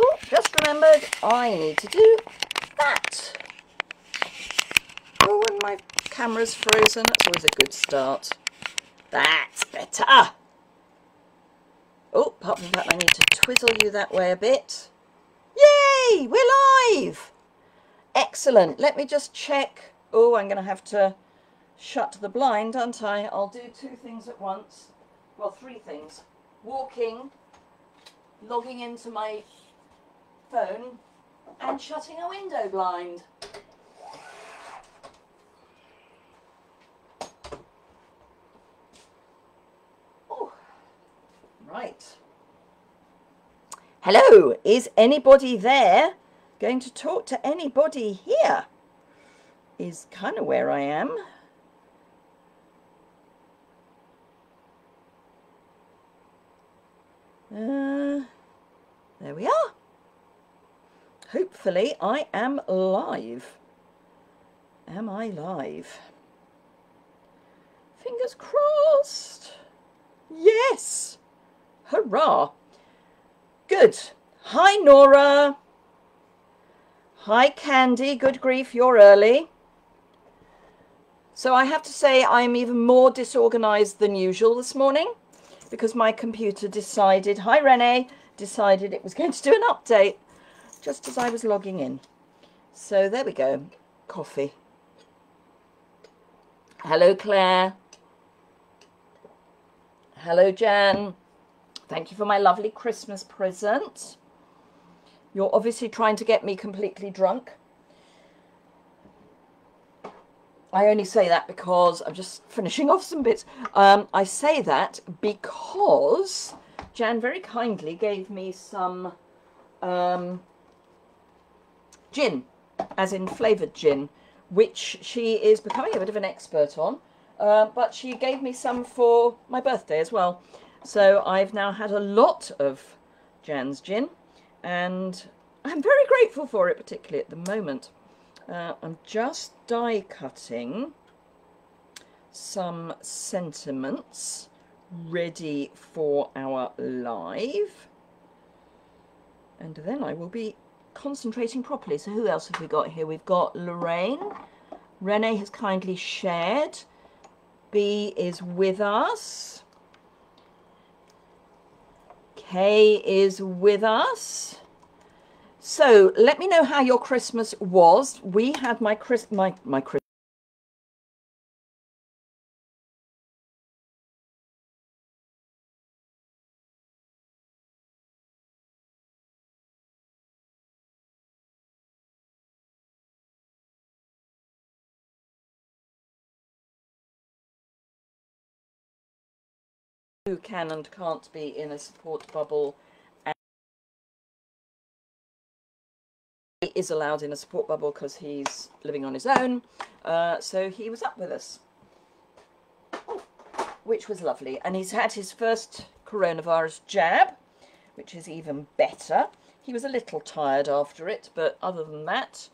Oh, just remembered I need to do that. Oh, and my camera's frozen. That's always a good start. That's better. Oh, apart from the fact I need to twizzle you that way a bit. Yay! We're live! Excellent. Let me just check. Oh, I'm going to have to shut the blind, aren't I? I'll do two things at once. Well, three things. Walking, logging into my phone, and shutting a window blind. Right. Hello, is anybody there going to talk to anybody here? Is kind of where I am. Uh, there we are. Hopefully I am live. Am I live? Fingers crossed. Yes. Hurrah. Good. Hi, Nora. Hi, Candy. Good grief, you're early. So I have to say I'm even more disorganized than usual this morning because my computer decided, hi Renee, decided it was going to do an update just as I was logging in. So there we go, coffee. Hello Claire. Hello Jan. Thank you for my lovely Christmas present. You're obviously trying to get me completely drunk. I only say that because I'm just finishing off some bits. Um, I say that because Jan very kindly gave me some um, gin, as in flavoured gin, which she is becoming a bit of an expert on. Uh, but she gave me some for my birthday as well. So I've now had a lot of Jan's gin, and I'm very grateful for it, particularly at the moment. Uh, I'm just die cutting some sentiments ready for our live. And then I will be concentrating properly. So who else have we got here? We've got Lorraine. Renee has kindly shared. B is with us. Kay is with us. So let me know how your Christmas was. We had my Chris my my Christmas. Who can and can't be in a support bubble is allowed in a support bubble because he's living on his own. Uh, so he was up with us, which was lovely. And he's had his first coronavirus jab, which is even better. He was a little tired after it, but other than that,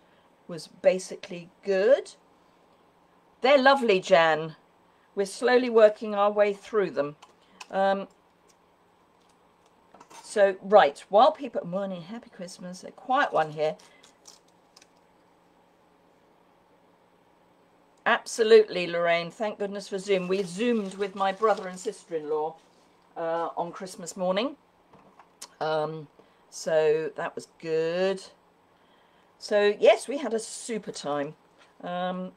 was basically good. They're lovely, Jan. We're slowly working our way through them. Um, so, right, while people... Morning, happy Christmas. A quiet one here. Absolutely, Lorraine. Thank goodness for Zoom. We Zoomed with my brother and sister-in-law uh, on Christmas morning. Um, so that was good. So, yes, we had a super time. Um,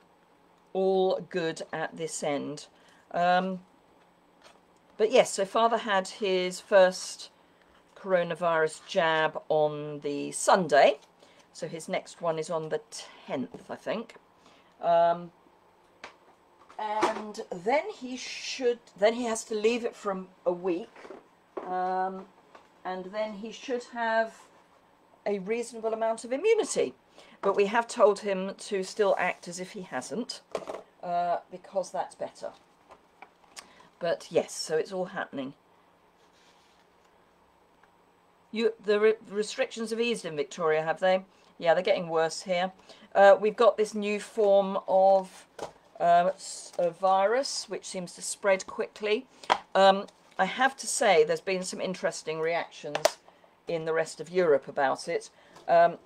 all good at this end. Um, but yes, so father had his first coronavirus jab on the Sunday. So his next one is on the 10th, I think. Um, and then he should then he has to leave it for a week um, and then he should have a reasonable amount of immunity but we have told him to still act as if he hasn't uh, because that's better but yes so it's all happening you the re restrictions have eased in Victoria have they yeah they're getting worse here uh, we've got this new form of uh, a virus which seems to spread quickly. Um, I have to say there's been some interesting reactions in the rest of Europe about it. Um,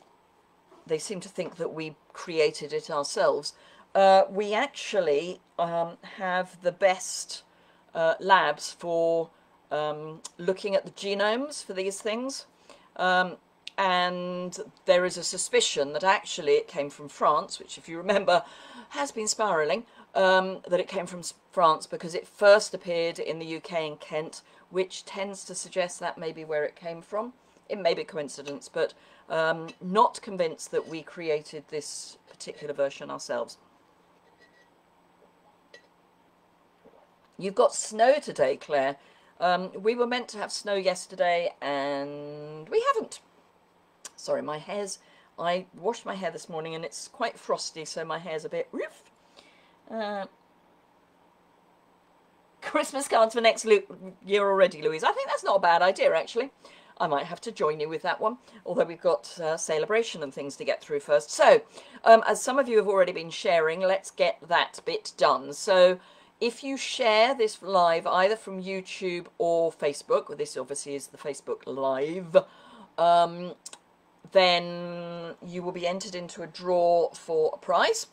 they seem to think that we created it ourselves. Uh, we actually um, have the best uh, labs for um, looking at the genomes for these things. Um, and there is a suspicion that actually it came from France, which, if you remember, has been spiralling, um, that it came from France because it first appeared in the UK in Kent, which tends to suggest that may be where it came from. It may be coincidence, but um, not convinced that we created this particular version ourselves. You've got snow today, Claire. Um, we were meant to have snow yesterday and we haven't. Sorry, my hair's... I washed my hair this morning and it's quite frosty, so my hair's a bit... Uh, Christmas cards for next year already, Louise. I think that's not a bad idea, actually. I might have to join you with that one, although we've got uh, celebration and things to get through first. So, um, as some of you have already been sharing, let's get that bit done. So, if you share this live either from YouTube or Facebook, this obviously is the Facebook Live, um, then you will be entered into a draw for a prize,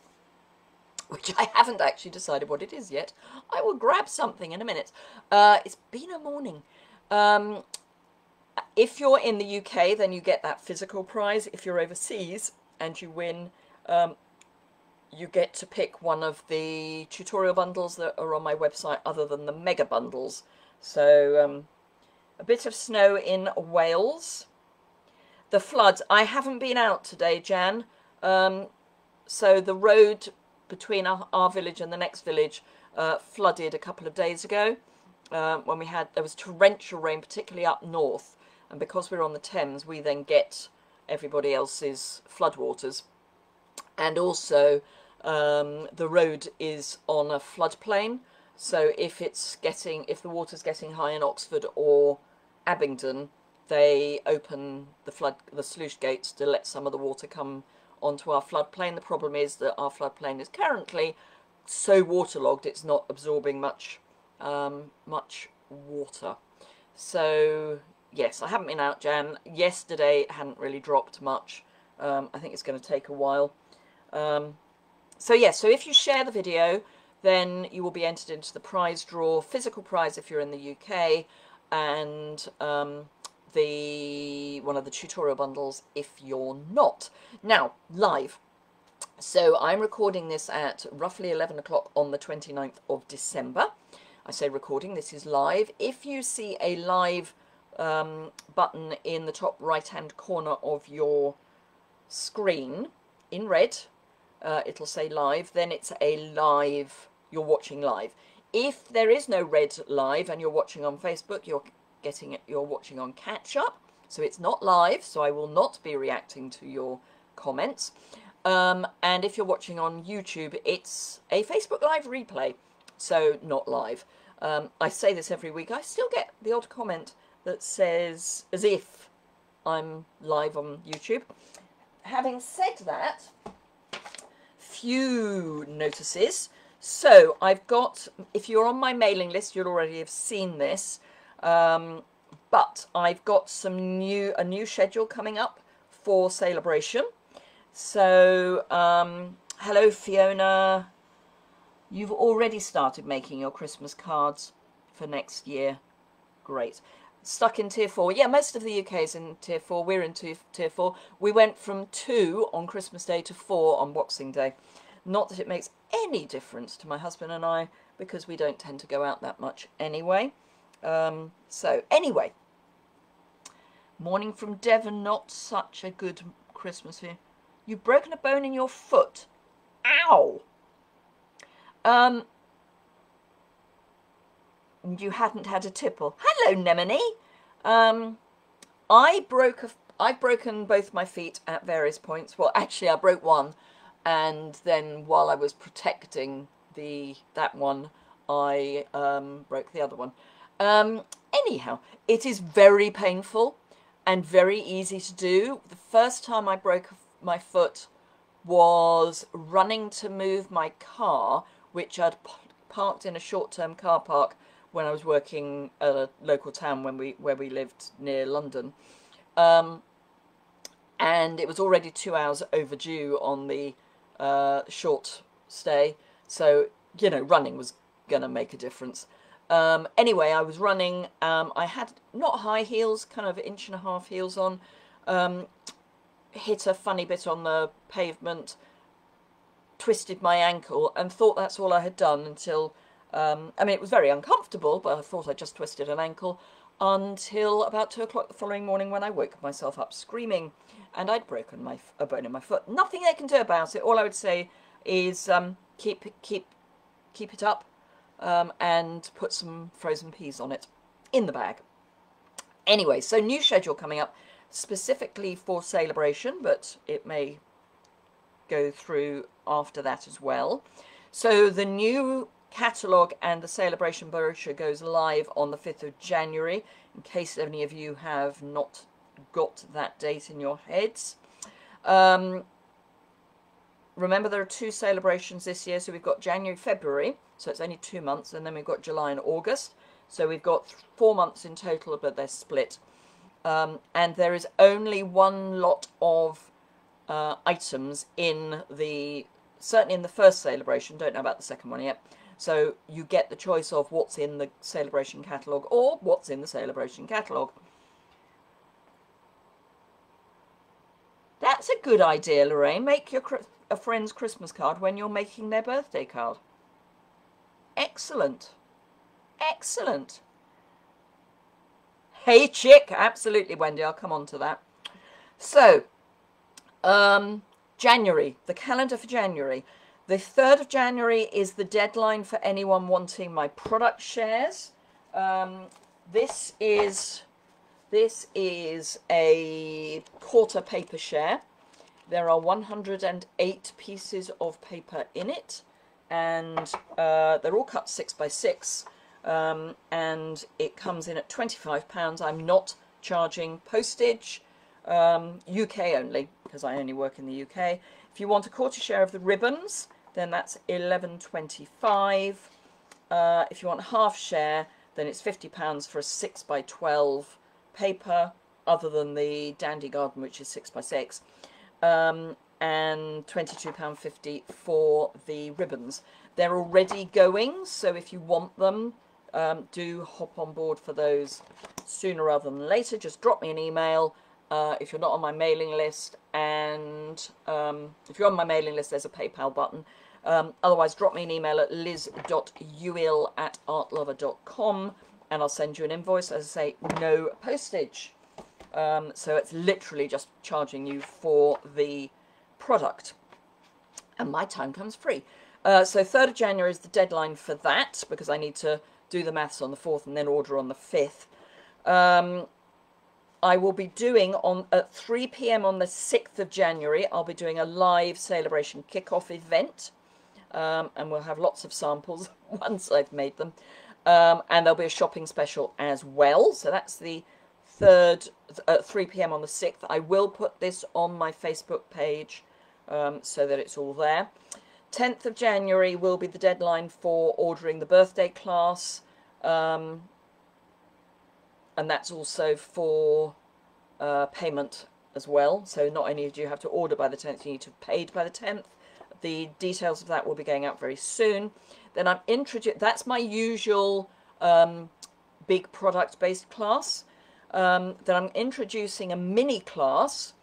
which I haven't actually decided what it is yet. I will grab something in a minute. Uh, it's been a morning. Um, if you're in the UK, then you get that physical prize. If you're overseas and you win, um, you get to pick one of the tutorial bundles that are on my website other than the mega bundles. So um, a bit of snow in Wales. The floods. I haven't been out today, Jan. Um, so the road between our, our, village and the next village uh, flooded a couple of days ago uh, when we had, there was torrential rain, particularly up north. And because we're on the Thames, we then get everybody else's floodwaters. And also um, the road is on a floodplain, so if it's getting, if the water's getting high in Oxford or Abingdon, they open the flood, the sluice gates to let some of the water come onto our floodplain. The problem is that our floodplain is currently so waterlogged it's not absorbing much, um, much water. So yes, I haven't been out, Jan. Yesterday it hadn't really dropped much. Um, I think it's going to take a while. Um, so yes, yeah, so if you share the video, then you will be entered into the prize draw, physical prize if you're in the UK, and um, the one of the tutorial bundles if you're not. Now, live. So I'm recording this at roughly 11 o'clock on the 29th of December. I say recording, this is live. If you see a live um, button in the top right hand corner of your screen in red, uh, it'll say live, then it's a live, you're watching live. If there is no red live and you're watching on Facebook, you're getting it, you're watching on catch up. So it's not live, so I will not be reacting to your comments. Um, and if you're watching on YouTube, it's a Facebook Live replay, so not live. Um, I say this every week. I still get the odd comment that says, as if I'm live on YouTube. Having said that, few notices. So I've got, if you're on my mailing list, you'll already have seen this. Um, but I've got some new, a new schedule coming up for Celebration. So, um, hello Fiona. You've already started making your Christmas cards for next year. Great stuck in tier four. Yeah, most of the UK is in tier four. We're in tier four. We went from two on Christmas Day to four on Boxing Day. Not that it makes any difference to my husband and I because we don't tend to go out that much anyway. Um, so anyway, morning from Devon, not such a good Christmas here. You've broken a bone in your foot. Ow! Um, you hadn't had a tipple. Hello, Nemone. Um, I broke a, I've broken both my feet at various points. Well, actually, I broke one, and then while I was protecting the that one, I um, broke the other one. Um, anyhow, it is very painful and very easy to do. The first time I broke my foot was running to move my car, which I'd parked in a short-term car park when I was working at a local town when we where we lived near London. Um, and it was already two hours overdue on the uh, short stay. So, you know, running was going to make a difference. Um, anyway, I was running. Um, I had not high heels, kind of inch and a half heels on. Um, hit a funny bit on the pavement, twisted my ankle, and thought that's all I had done until. Um, I mean, it was very uncomfortable, but I thought I just twisted an ankle until about two o'clock the following morning when I woke myself up screaming, and I'd broken my a bone in my foot. Nothing they can do about it. All I would say is um, keep keep keep it up um, and put some frozen peas on it in the bag. Anyway, so new schedule coming up specifically for Celebration, but it may go through after that as well. So the new catalogue and the Celebration brochure goes live on the 5th of January, in case any of you have not got that date in your heads. Um, remember there are two celebrations this year, so we've got January, February, so it's only two months, and then we've got July and August. So we've got four months in total, but they're split. Um, and there is only one lot of uh, items in the, certainly in the first celebration, don't know about the second one yet. So you get the choice of what's in the celebration catalogue or what's in the celebration catalogue. That's a good idea, Lorraine. Make your a friend's Christmas card when you're making their birthday card. Excellent. Excellent. Hey, chick. Absolutely, Wendy. I'll come on to that. So, um, January, the calendar for January. The 3rd of January is the deadline for anyone wanting my product shares. Um, this is this is a quarter paper share. There are 108 pieces of paper in it and uh, they're all cut six by six um, and it comes in at £25. I'm not charging postage, um, UK only, because I only work in the UK. If you want a quarter share of the ribbons, then that's 11.25. Uh, if you want half share, then it's £50 for a 6 by 12 paper, other than the Dandy Garden, which is 6 by 6 um, and £22.50 for the ribbons. They're already going, so if you want them, um, do hop on board for those sooner rather than later. Just drop me an email uh, if you're not on my mailing list, and um, if you're on my mailing list, there's a PayPal button. Um, otherwise, drop me an email at liz.yuille at artlover.com and I'll send you an invoice. As I say, no postage. Um, so it's literally just charging you for the product. And my time comes free. Uh, so 3rd of January is the deadline for that because I need to do the maths on the 4th and then order on the 5th. Um, I will be doing on at 3 p.m. on the 6th of January, I'll be doing a live celebration kickoff event. Um, and we'll have lots of samples once I've made them. Um, and there'll be a shopping special as well. So that's the 3rd at 3 p.m. on the 6th. I will put this on my Facebook page um, so that it's all there. 10th of January will be the deadline for ordering the birthday class. Um, and that's also for uh, payment as well. So not only do you have to order by the 10th, you need to have paid by the 10th. The details of that will be going out very soon. Then I'm introduced, that's my usual um, big product based class. Um, then I'm introducing a mini class,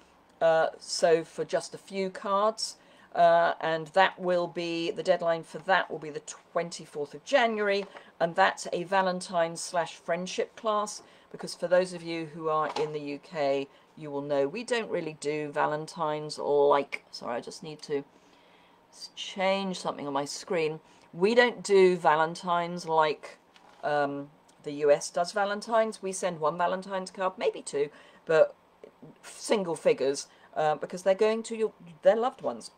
uh, so for just a few cards, uh, and that will be, the deadline for that will be the 24th of January, and that's a Valentine's slash friendship class, because for those of you who are in the UK, you will know we don't really do Valentine's like, sorry, I just need to change something on my screen. We don't do Valentine's like um, the US does Valentine's. We send one Valentine's card, maybe two, but single figures uh, because they're going to your, their loved ones.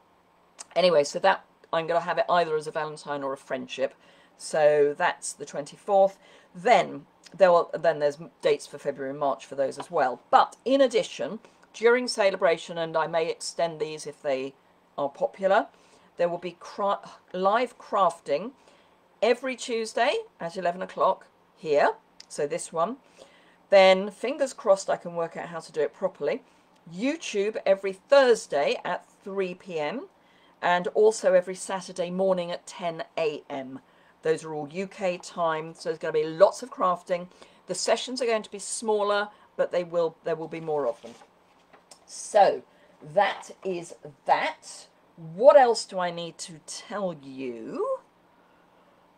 Anyway, so that I'm going to have it either as a Valentine or a friendship. So that's the 24th. Then there will, then there's dates for February and March for those as well. But in addition, during celebration, and I may extend these if they are popular, there will be cra live crafting every Tuesday at 11 o'clock here, so this one. then fingers crossed I can work out how to do it properly. YouTube every Thursday at 3 p.m. and also every Saturday morning at 10 a.m. Those are all UK time, so there's going to be lots of crafting. The sessions are going to be smaller, but they will there will be more of them. So that is that. What else do I need to tell you?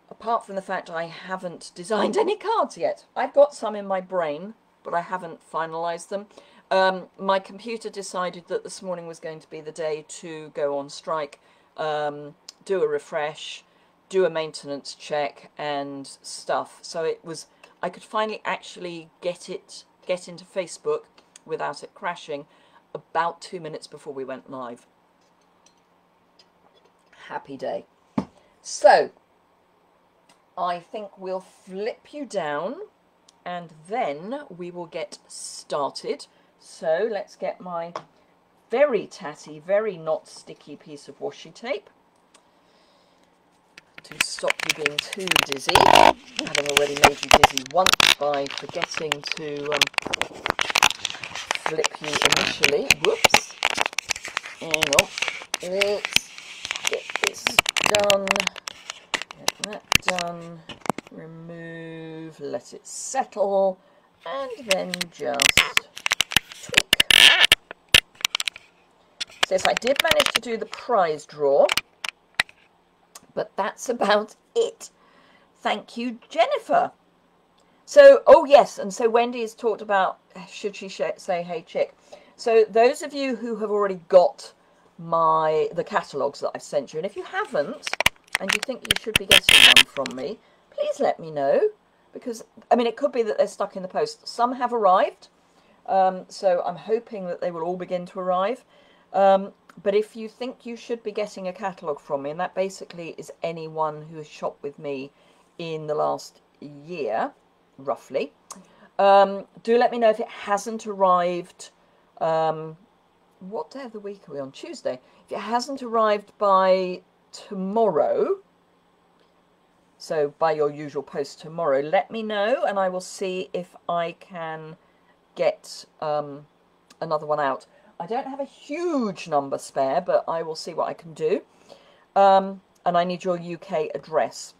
Apart from the fact I haven't designed any cards yet. I've got some in my brain, but I haven't finalised them. Um, my computer decided that this morning was going to be the day to go on strike, um, do a refresh, do a maintenance check and stuff. So it was, I could finally actually get it, get into Facebook without it crashing about two minutes before we went live. Happy day. So, I think we'll flip you down and then we will get started. So let's get my very tatty, very not sticky piece of washi tape to stop you being too dizzy, having already made you dizzy once by forgetting to um, flip you initially. Whoops. Hang on. This done. Get that done. Remove, let it settle, and then just Says I did manage to do the prize draw, but that's about it. Thank you, Jennifer. So, oh yes, and so Wendy has talked about should she say hey chick. So those of you who have already got my the catalogues that I've sent you, and if you haven't, and you think you should be getting one from me, please let me know because I mean it could be that they're stuck in the post. Some have arrived, um, so I'm hoping that they will all begin to arrive. Um, but if you think you should be getting a catalogue from me, and that basically is anyone who has shopped with me in the last year, roughly, um, do let me know if it hasn't arrived. What day of the week are we on? Tuesday. If it hasn't arrived by tomorrow, so by your usual post tomorrow, let me know and I will see if I can get um, another one out. I don't have a huge number spare, but I will see what I can do. Um, and I need your UK address.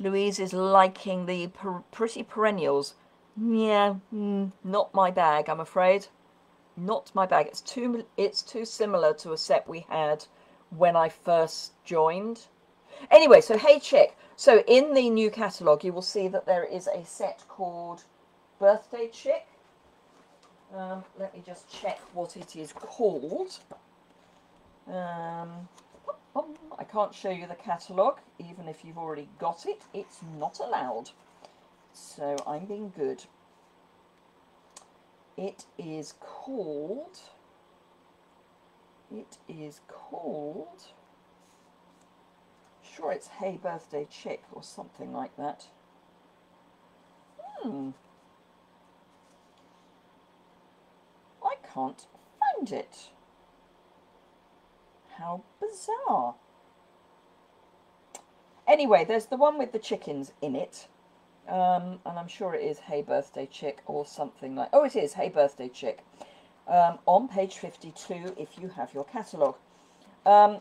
Louise is liking the per pretty perennials. Yeah, mm, not my bag, I'm afraid. Not my bag. It's too it's too similar to a set we had when I first joined. Anyway, so hey chick. So in the new catalogue, you will see that there is a set called Birthday Chick. Um, let me just check what it is called. Um, I can't show you the catalogue, even if you've already got it. It's not allowed. So I'm being good. It is called... It is called... Sure, it's Hey Birthday Chick or something like that. Hmm. I can't find it. How bizarre. Anyway, there's the one with the chickens in it. Um, and I'm sure it is Hey Birthday Chick or something like... Oh, it is Hey Birthday Chick. Um, on page 52 if you have your catalogue. Um,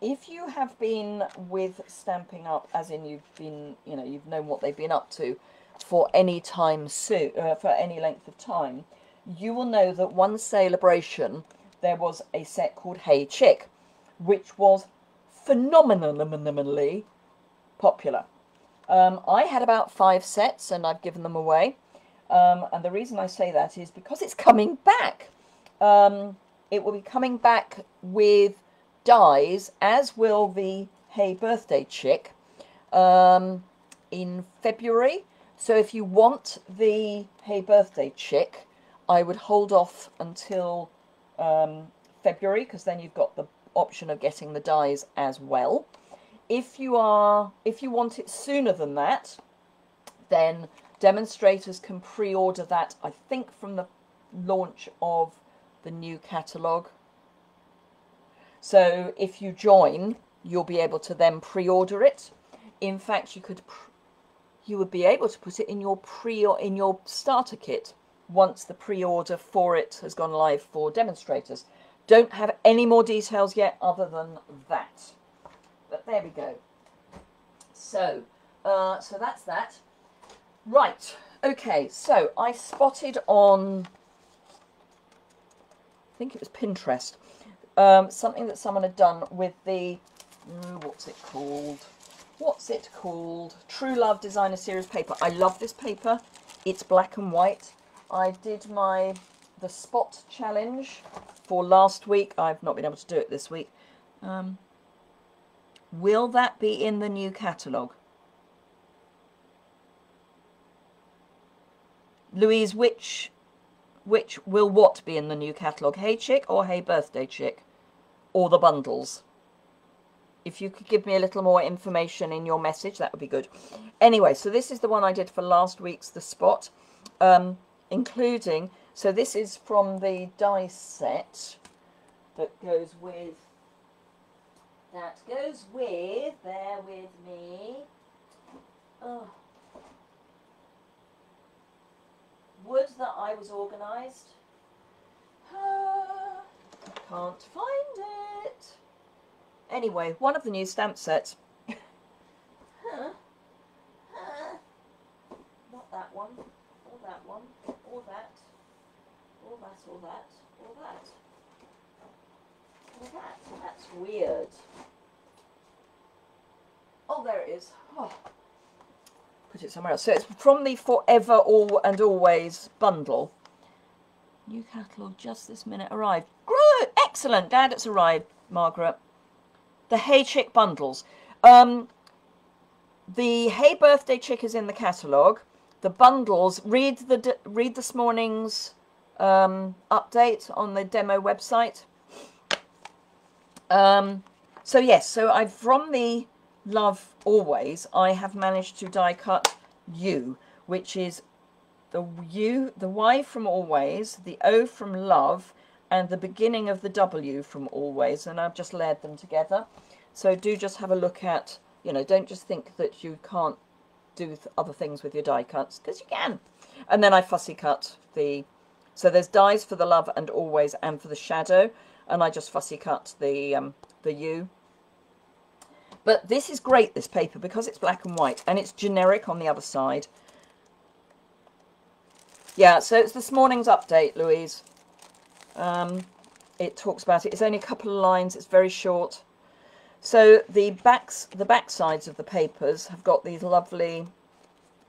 if you have been with Stampin' Up, as in you've been, you know, you've known what they've been up to for any time soon, uh, for any length of time, you will know that one celebration there was a set called Hey Chick, which was phenomenally popular. Um, I had about five sets and I've given them away. Um, and the reason I say that is because it's coming back. Um, it will be coming back with dies, as will the Hey Birthday Chick, um, in February. So if you want the Hey Birthday Chick, I would hold off until um, February because then you've got the option of getting the dies as well. If you are, if you want it sooner than that, then demonstrators can pre-order that, I think, from the launch of the new catalogue. So if you join, you'll be able to then pre-order it. In fact, you could you would be able to put it in your pre or in your starter kit once the pre-order for it has gone live for demonstrators. Don't have any more details yet other than that. But there we go. So, uh, so that's that. Right, okay, so I spotted on, I think it was Pinterest, um, something that someone had done with the, what's it called? What's it called? True Love Designer Series paper. I love this paper. It's black and white. I did my the spot challenge for last week. I've not been able to do it this week. Um, will that be in the new catalogue? Louise, which which will what be in the new catalogue? Hey Chick or Hey Birthday Chick? Or the bundles? If you could give me a little more information in your message, that would be good. Anyway, so this is the one I did for last week's The Spot, um, including, so this is from the die set that goes with, that goes with, bear with me, oh, that I was organised. Uh, can't find it. Anyway, one of the new stamp sets. huh? Not that one, or that one, or that, or that, or that, or that. Or that. That's weird. Is. Oh put it somewhere else. So it's from the Forever All and Always bundle. New catalogue just this minute arrived. Good, excellent. Glad it's arrived, Margaret. The Hey Chick bundles. Um, the Hey Birthday Chick is in the catalogue. The bundles. Read the read this morning's um, update on the demo website. Um, so yes, so I've from the love always, I have managed to die cut U, which is the U, the Y from always, the O from love, and the beginning of the W from always, and I've just layered them together. So do just have a look at, you know, don't just think that you can't do th other things with your die cuts, because you can. And then I fussy cut the, so there's dies for the love and always and for the shadow, and I just fussy cut the, um, the U but this is great, this paper, because it's black and white, and it's generic on the other side. Yeah, so it's this morning's update, Louise. Um, it talks about it. It's only a couple of lines. It's very short. So the backs, the back sides of the papers have got these lovely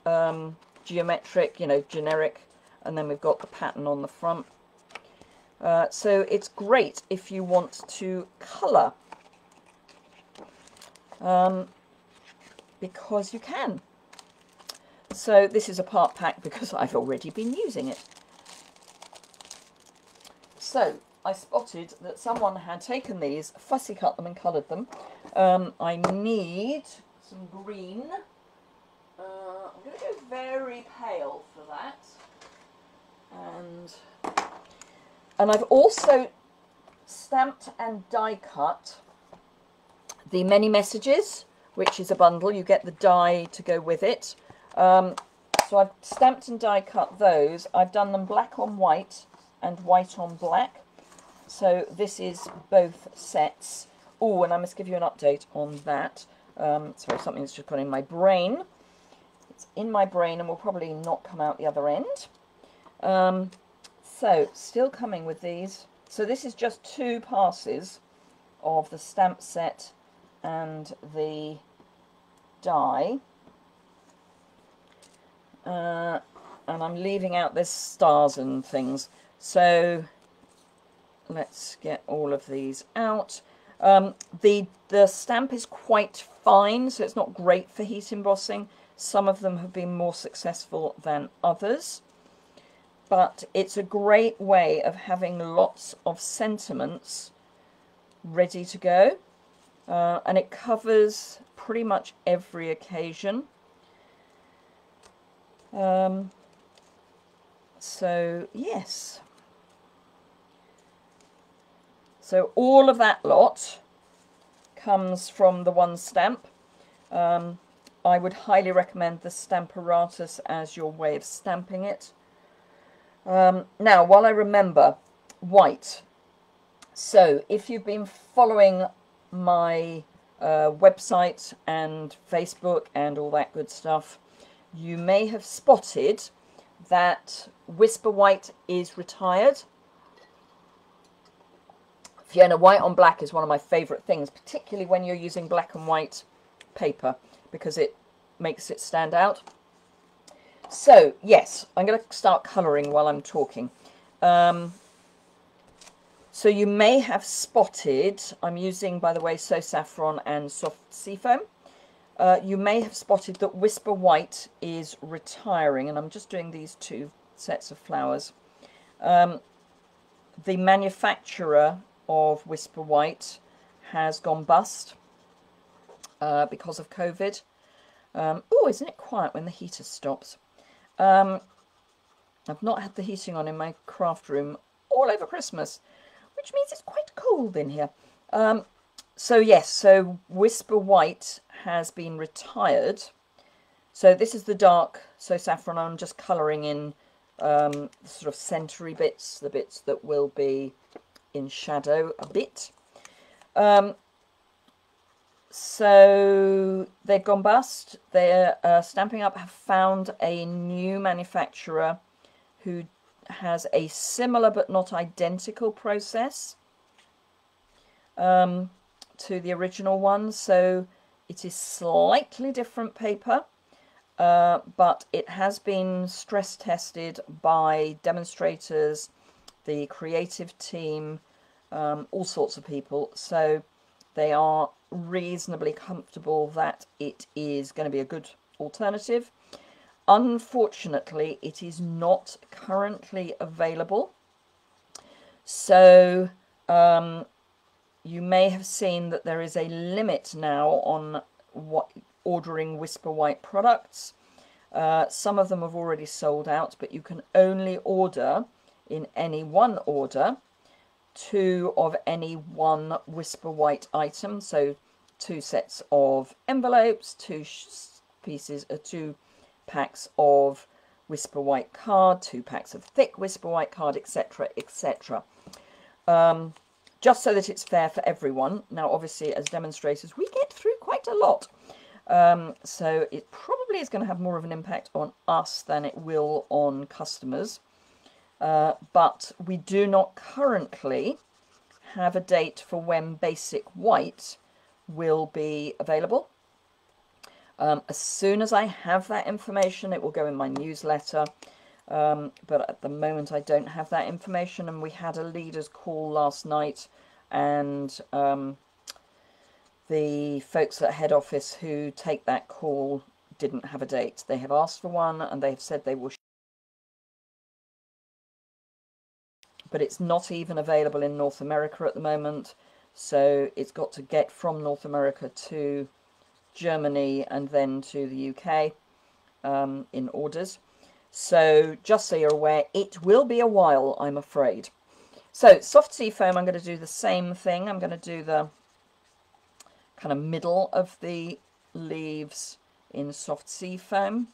um, geometric, you know, generic, and then we've got the pattern on the front. Uh, so it's great if you want to colour um, because you can. So this is a part pack because I've already been using it. So I spotted that someone had taken these, fussy cut them and coloured them. Um, I need some green. Uh, I'm going to go very pale for that. And, and I've also stamped and die cut the many messages, which is a bundle. You get the die to go with it. Um, so I've stamped and die cut those. I've done them black on white and white on black. So this is both sets. Oh, and I must give you an update on that. Um, sorry, something's just gone in my brain. It's in my brain and will probably not come out the other end. Um, so, still coming with these. So this is just two passes of the stamp set and the die. Uh, and I'm leaving out this stars and things. So let's get all of these out. Um, the, the stamp is quite fine, so it's not great for heat embossing. Some of them have been more successful than others. But it's a great way of having lots of sentiments ready to go uh, and it covers pretty much every occasion. Um, so, yes. So all of that lot comes from the one stamp. Um, I would highly recommend the Stamparatus as your way of stamping it. Um, now, while I remember, white. So, if you've been following my uh, website and Facebook and all that good stuff, you may have spotted that Whisper White is retired. Fiona, white on black is one of my favourite things, particularly when you're using black and white paper because it makes it stand out. So, yes, I'm going to start colouring while I'm talking. Um, so you may have spotted, I'm using, by the way, So Saffron and Soft Seafoam. Uh, you may have spotted that Whisper White is retiring, and I'm just doing these two sets of flowers. Um, the manufacturer of Whisper White has gone bust uh, because of COVID. Um, oh, isn't it quiet when the heater stops? Um, I've not had the heating on in my craft room all over Christmas, which means it's quite cold in here. Um, so yes, so Whisper White has been retired. So this is the dark, so saffron, I'm just colouring in um, sort of centery bits, the bits that will be in shadow a bit. Um, so they've gone bust. They're uh, Stampin' Up have found a new manufacturer who has a similar but not identical process um, to the original one. So it is slightly different paper, uh, but it has been stress tested by demonstrators, the creative team, um, all sorts of people. So they are reasonably comfortable that it is going to be a good alternative. Unfortunately, it is not currently available. So um, you may have seen that there is a limit now on what ordering Whisper White products. Uh, some of them have already sold out, but you can only order in any one order two of any one Whisper White item. So two sets of envelopes, two pieces, uh, two packs of Whisper White card, two packs of thick Whisper White card, etc., etc. Um, just so that it's fair for everyone. Now, obviously, as demonstrators, we get through quite a lot. Um, so it probably is going to have more of an impact on us than it will on customers. Uh, but we do not currently have a date for when Basic White will be available. Um, as soon as I have that information, it will go in my newsletter. Um, but at the moment, I don't have that information. And we had a leaders call last night, and um, the folks at head office who take that call didn't have a date. They have asked for one, and they have said they will. But it's not even available in North America at the moment. So it's got to get from North America to Germany and then to the UK um, in orders. So just so you're aware, it will be a while, I'm afraid. So soft sea foam, I'm going to do the same thing. I'm going to do the kind of middle of the leaves in soft sea foam.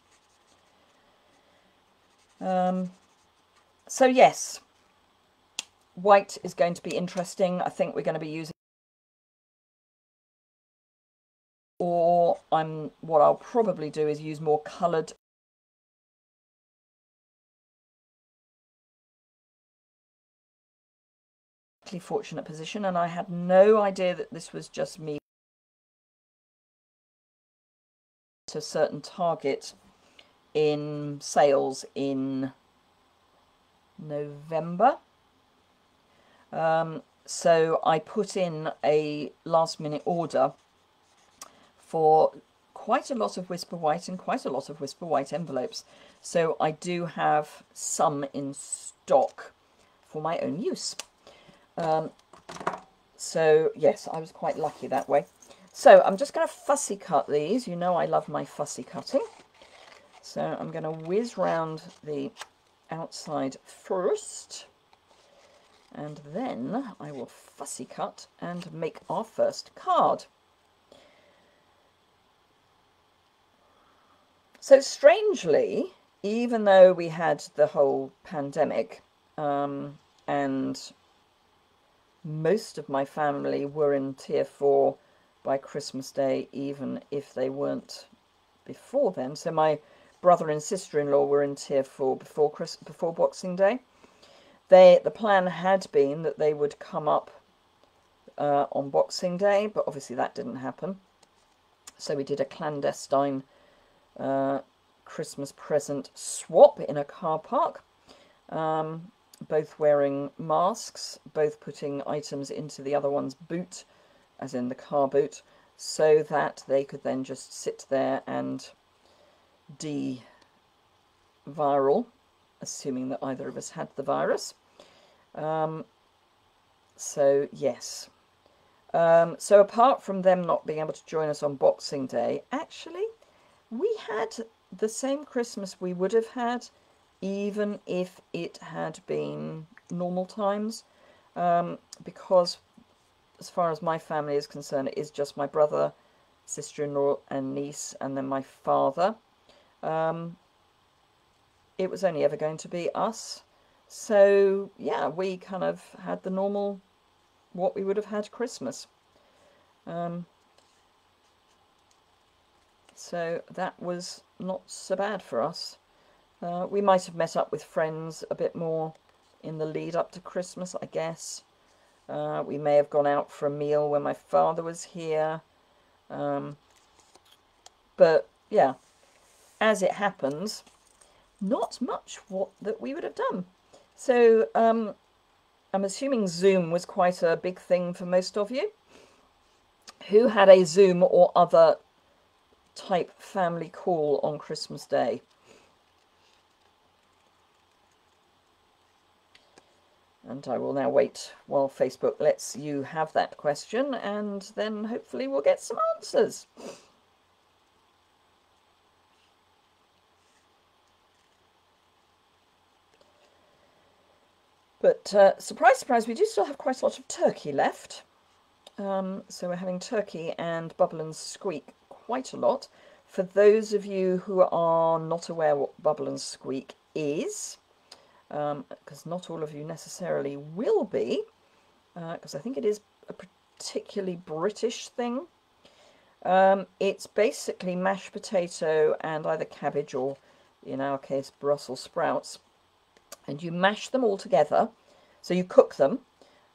Um, so yes, white is going to be interesting. I think we're going to be using or I'm what I'll probably do is use more coloured fortunate position and I had no idea that this was just me to a certain target in sales in November. Um, so I put in a last minute order for quite a lot of Whisper White and quite a lot of Whisper White envelopes. So I do have some in stock for my own use. Um, so yes, I was quite lucky that way. So I'm just going to fussy cut these. You know I love my fussy cutting. So I'm going to whiz round the outside first. And then I will fussy cut and make our first card. So strangely, even though we had the whole pandemic um, and most of my family were in tier four by Christmas Day, even if they weren't before then. So my brother and sister-in-law were in tier four before Chris, before Boxing Day. They the plan had been that they would come up uh, on Boxing Day, but obviously that didn't happen. So we did a clandestine Christmas present swap in a car park. Um, both wearing masks, both putting items into the other one's boot, as in the car boot, so that they could then just sit there and de-viral, assuming that either of us had the virus. Um, so, yes. Um, so apart from them not being able to join us on Boxing Day, actually, we had the same Christmas we would have had even if it had been normal times, um, because as far as my family is concerned, it is just my brother, sister-in-law and niece, and then my father. Um, it was only ever going to be us. So, yeah, we kind of had the normal, what we would have had Christmas. Um, so that was not so bad for us. Uh, we might have met up with friends a bit more in the lead up to Christmas, I guess. Uh, we may have gone out for a meal when my father was here. Um, but, yeah, as it happens, not much what that we would have done. So, um, I'm assuming Zoom was quite a big thing for most of you. Who had a Zoom or other type family call on Christmas Day? And I will now wait while Facebook lets you have that question and then hopefully we'll get some answers. But uh, surprise, surprise, we do still have quite a lot of turkey left. Um, so we're having turkey and bubble and squeak quite a lot. For those of you who are not aware what bubble and squeak is, because um, not all of you necessarily will be, because uh, I think it is a particularly British thing. Um, it's basically mashed potato and either cabbage or, in our case, Brussels sprouts. And you mash them all together. So you cook them,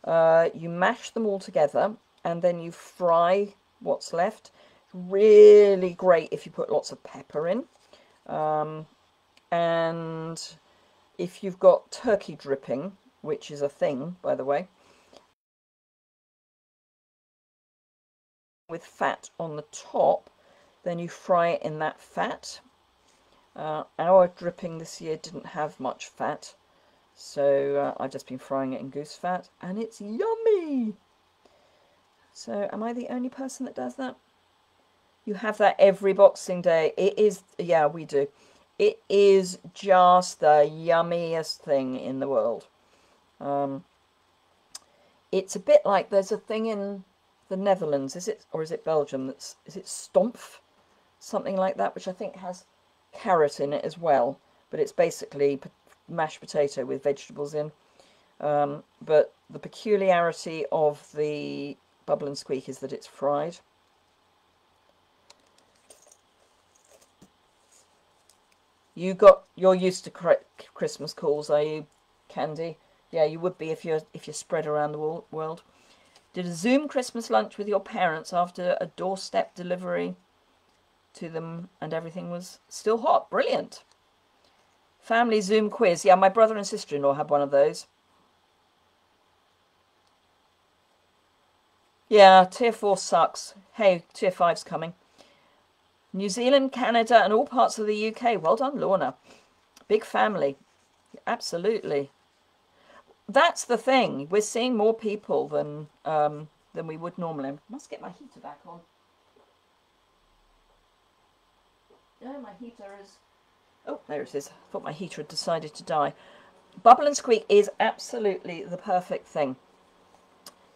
uh, you mash them all together, and then you fry what's left. Really great if you put lots of pepper in. Um, and if you've got turkey dripping, which is a thing, by the way, with fat on the top, then you fry it in that fat. Uh, our dripping this year didn't have much fat, so uh, I've just been frying it in goose fat, and it's yummy! So am I the only person that does that? You have that every Boxing Day. It is, yeah, we do. It is just the yummiest thing in the world. Um, it's a bit like there's a thing in the Netherlands, is it, or is it Belgium? That's is it Stompf, something like that, which I think has carrot in it as well. But it's basically mashed potato with vegetables in. Um, but the peculiarity of the bubble and squeak is that it's fried. You got you're used to Christmas calls, are you, Candy? Yeah, you would be if you're if you're spread around the world. Did a Zoom Christmas lunch with your parents after a doorstep delivery to them, and everything was still hot. Brilliant. Family Zoom quiz. Yeah, my brother and sister-in-law had one of those. Yeah, tier four sucks. Hey, tier five's coming. New Zealand, Canada, and all parts of the UK. Well done, Lorna. Big family. Absolutely. That's the thing. We're seeing more people than um, than we would normally. Must get my heater back on. No, my heater is... Oh, there it is. I thought my heater had decided to die. Bubble and Squeak is absolutely the perfect thing.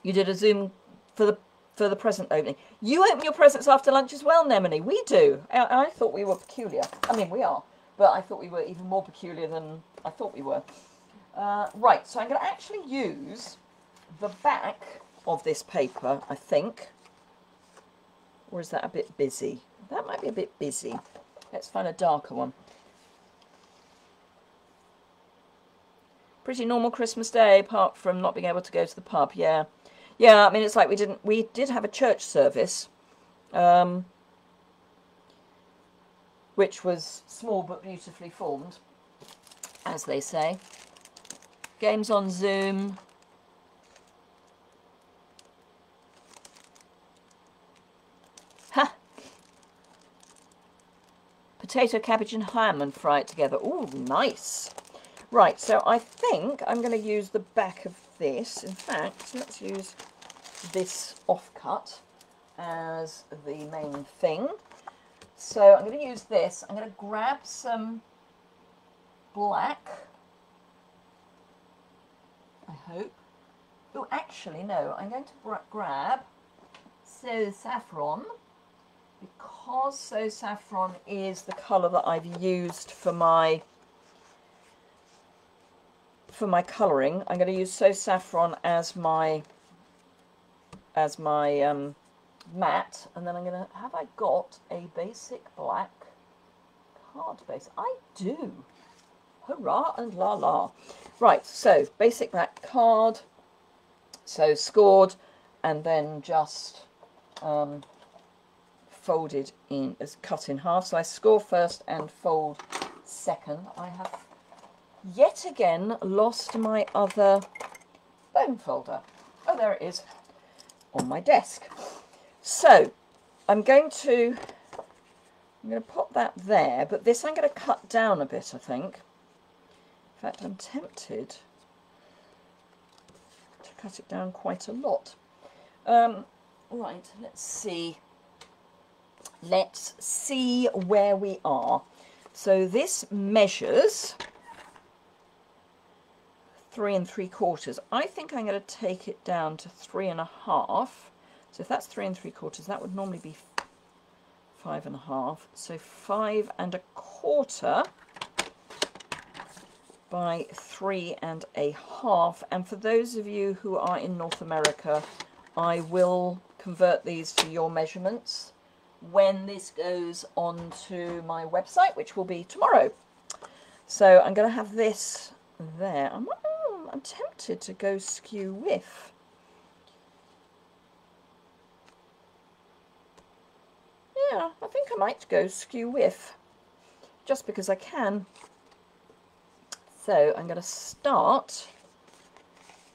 You did a Zoom for the for the present opening. You open your presents after lunch as well, Nemini. We do. I, I thought we were peculiar. I mean, we are, but I thought we were even more peculiar than I thought we were. Uh, right, so I'm going to actually use the back of this paper, I think. Or is that a bit busy? That might be a bit busy. Let's find a darker one. Pretty normal Christmas day, apart from not being able to go to the pub. Yeah, yeah. I mean, it's like we didn't. We did have a church service, um, which was small but beautifully formed, as they say. Games on Zoom. Ha! Potato, cabbage and ham and fry it together. Oh, nice. Right, so I think I'm going to use the back of this. In fact, let's use this offcut as the main thing. So I'm going to use this. I'm going to grab some black. I hope. Oh, actually, no. I'm going to grab So Saffron because So Saffron is the colour that I've used for my for my colouring, I'm going to use So Saffron as my as my um, matte, and then I'm going to, have I got a basic black card base? I do. Hurrah and la la. Right, so basic black card, so scored, and then just um, folded in, as cut in half. So I score first and fold second. I have yet again lost my other bone folder. Oh, there it is on my desk. So I'm going to I'm going to pop that there, but this I'm going to cut down a bit, I think. In fact, I'm tempted to cut it down quite a lot. Um, right, let's see. Let's see where we are. So this measures three and three quarters. I think I'm going to take it down to three and a half. So if that's three and three quarters, that would normally be five and a half. So five and a quarter by three and a half. And for those of you who are in North America, I will convert these to your measurements when this goes onto my website, which will be tomorrow. So I'm going to have this there. I'm I'm tempted to go skew with. Yeah, I think I might go skew with, just because I can. So I'm going to start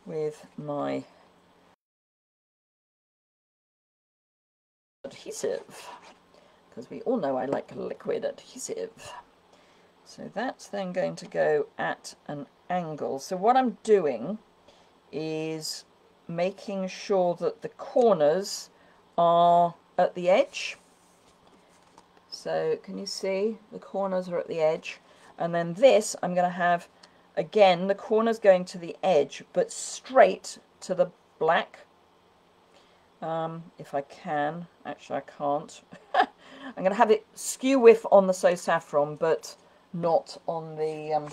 with my adhesive, because we all know I like liquid adhesive. So that's then going to go at an angle. So what I'm doing is making sure that the corners are at the edge. So can you see the corners are at the edge? And then this I'm going to have, again, the corners going to the edge, but straight to the black. Um, if I can. Actually, I can't. I'm going to have it skew with on the So Saffron, but not on the um,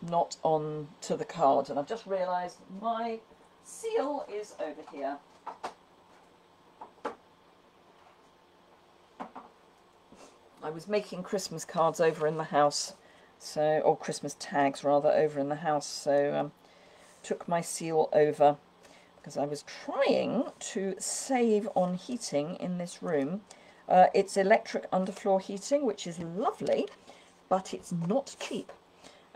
not on to the card and I've just realised my seal is over here I was making Christmas cards over in the house so or Christmas tags rather over in the house so um, took my seal over because I was trying to save on heating in this room uh, it's electric underfloor heating which is lovely but it's not cheap.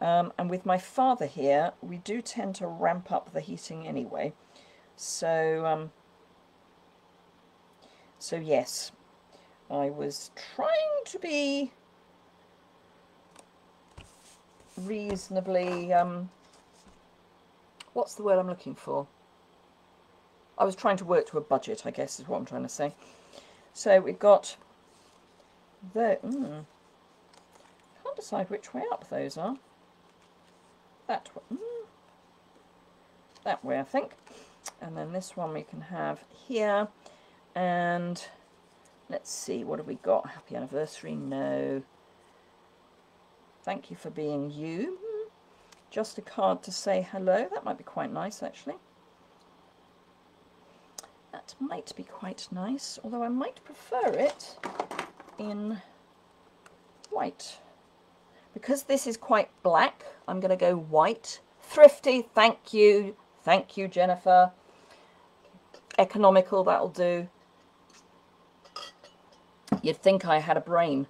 Um, and with my father here, we do tend to ramp up the heating anyway. So, um, so yes, I was trying to be reasonably, um, what's the word I'm looking for? I was trying to work to a budget, I guess is what I'm trying to say. So we've got the, mm, can't decide which way up those are. That way. Mm, that way, I think. and then this one we can have here. And let's see what have we got? Happy anniversary no. Thank you for being you. Just a card to say hello. That might be quite nice actually. That might be quite nice although I might prefer it in white because this is quite black I'm going to go white thrifty thank you thank you Jennifer economical, that'll do. You'd think I had a brain.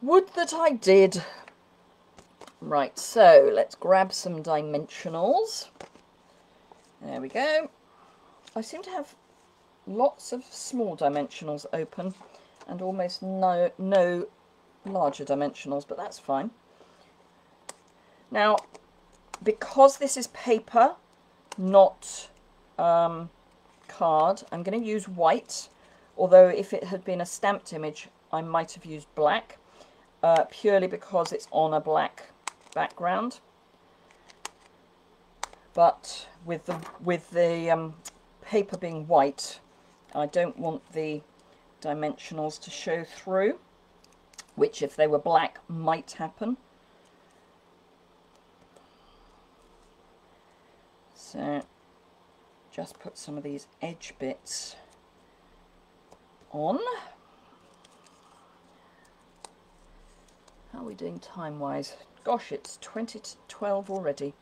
Would that I did. Right, so let's grab some dimensionals. There we go. I seem to have lots of small dimensionals open and almost no, no larger dimensionals, but that's fine. Now, because this is paper, not um, card. I'm going to use white, although if it had been a stamped image, I might have used black, uh, purely because it's on a black background. But with the with the um, paper being white, I don't want the dimensionals to show through, which if they were black might happen. So just put some of these edge bits on. How are we doing time-wise? Gosh, it's 20 to 12 already.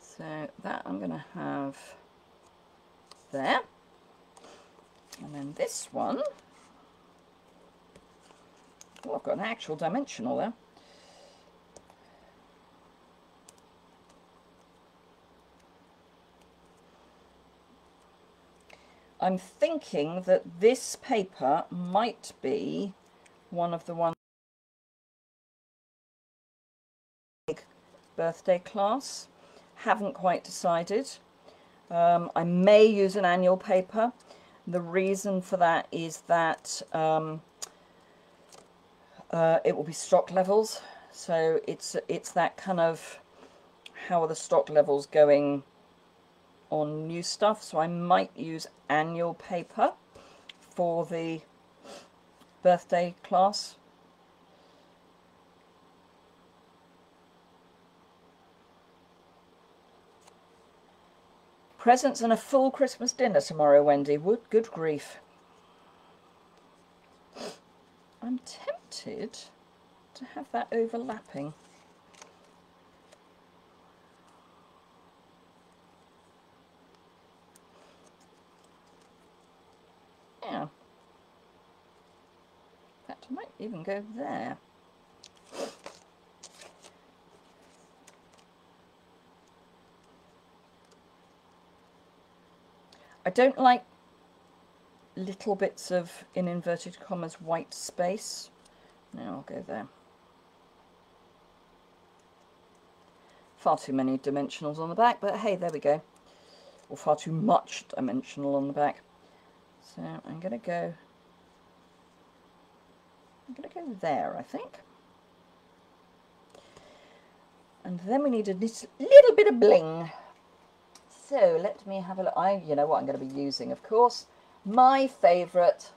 So that I'm going to have there. And then this one, oh, I've got an actual dimensional there. I'm thinking that this paper might be one of the ones birthday class. Haven't quite decided. Um, I may use an annual paper. The reason for that is that um, uh, it will be stock levels. So it's it's that kind of how are the stock levels going on new stuff. So I might use annual paper for the birthday class. Presents and a full Christmas dinner tomorrow, Wendy. Would good grief. I'm tempted to have that overlapping. yeah I might even go there. I don't like little bits of, in inverted commas, white space. Now I'll go there. Far too many dimensionals on the back, but hey, there we go. Or far too much dimensional on the back. So I'm going to go I'm going to go there, I think. And then we need a little bit of bling. So let me have a look. I, you know what I'm going to be using, of course. My favourite.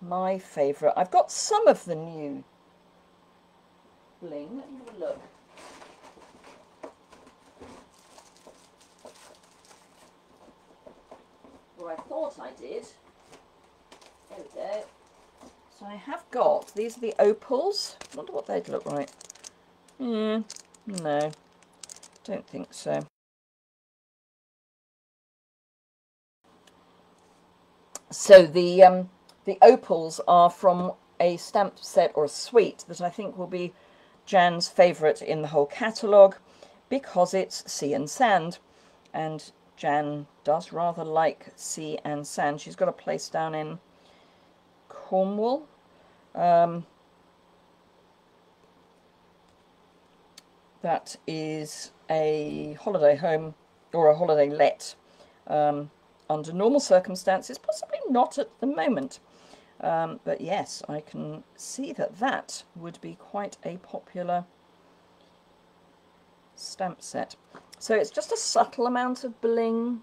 My favourite. I've got some of the new bling. Let me have a look. Well, I thought I did. There we go. So I have got, these are the opals. I wonder what they'd look like. Hmm, no, don't think so. So the um, the opals are from a stamp set or a suite that I think will be Jan's favourite in the whole catalogue because it's sea and sand. And Jan does rather like sea and sand. She's got a place down in Cornwall. Um, that is a holiday home or a holiday let um, under normal circumstances, possibly not at the moment. Um, but yes, I can see that that would be quite a popular stamp set. So it's just a subtle amount of bling.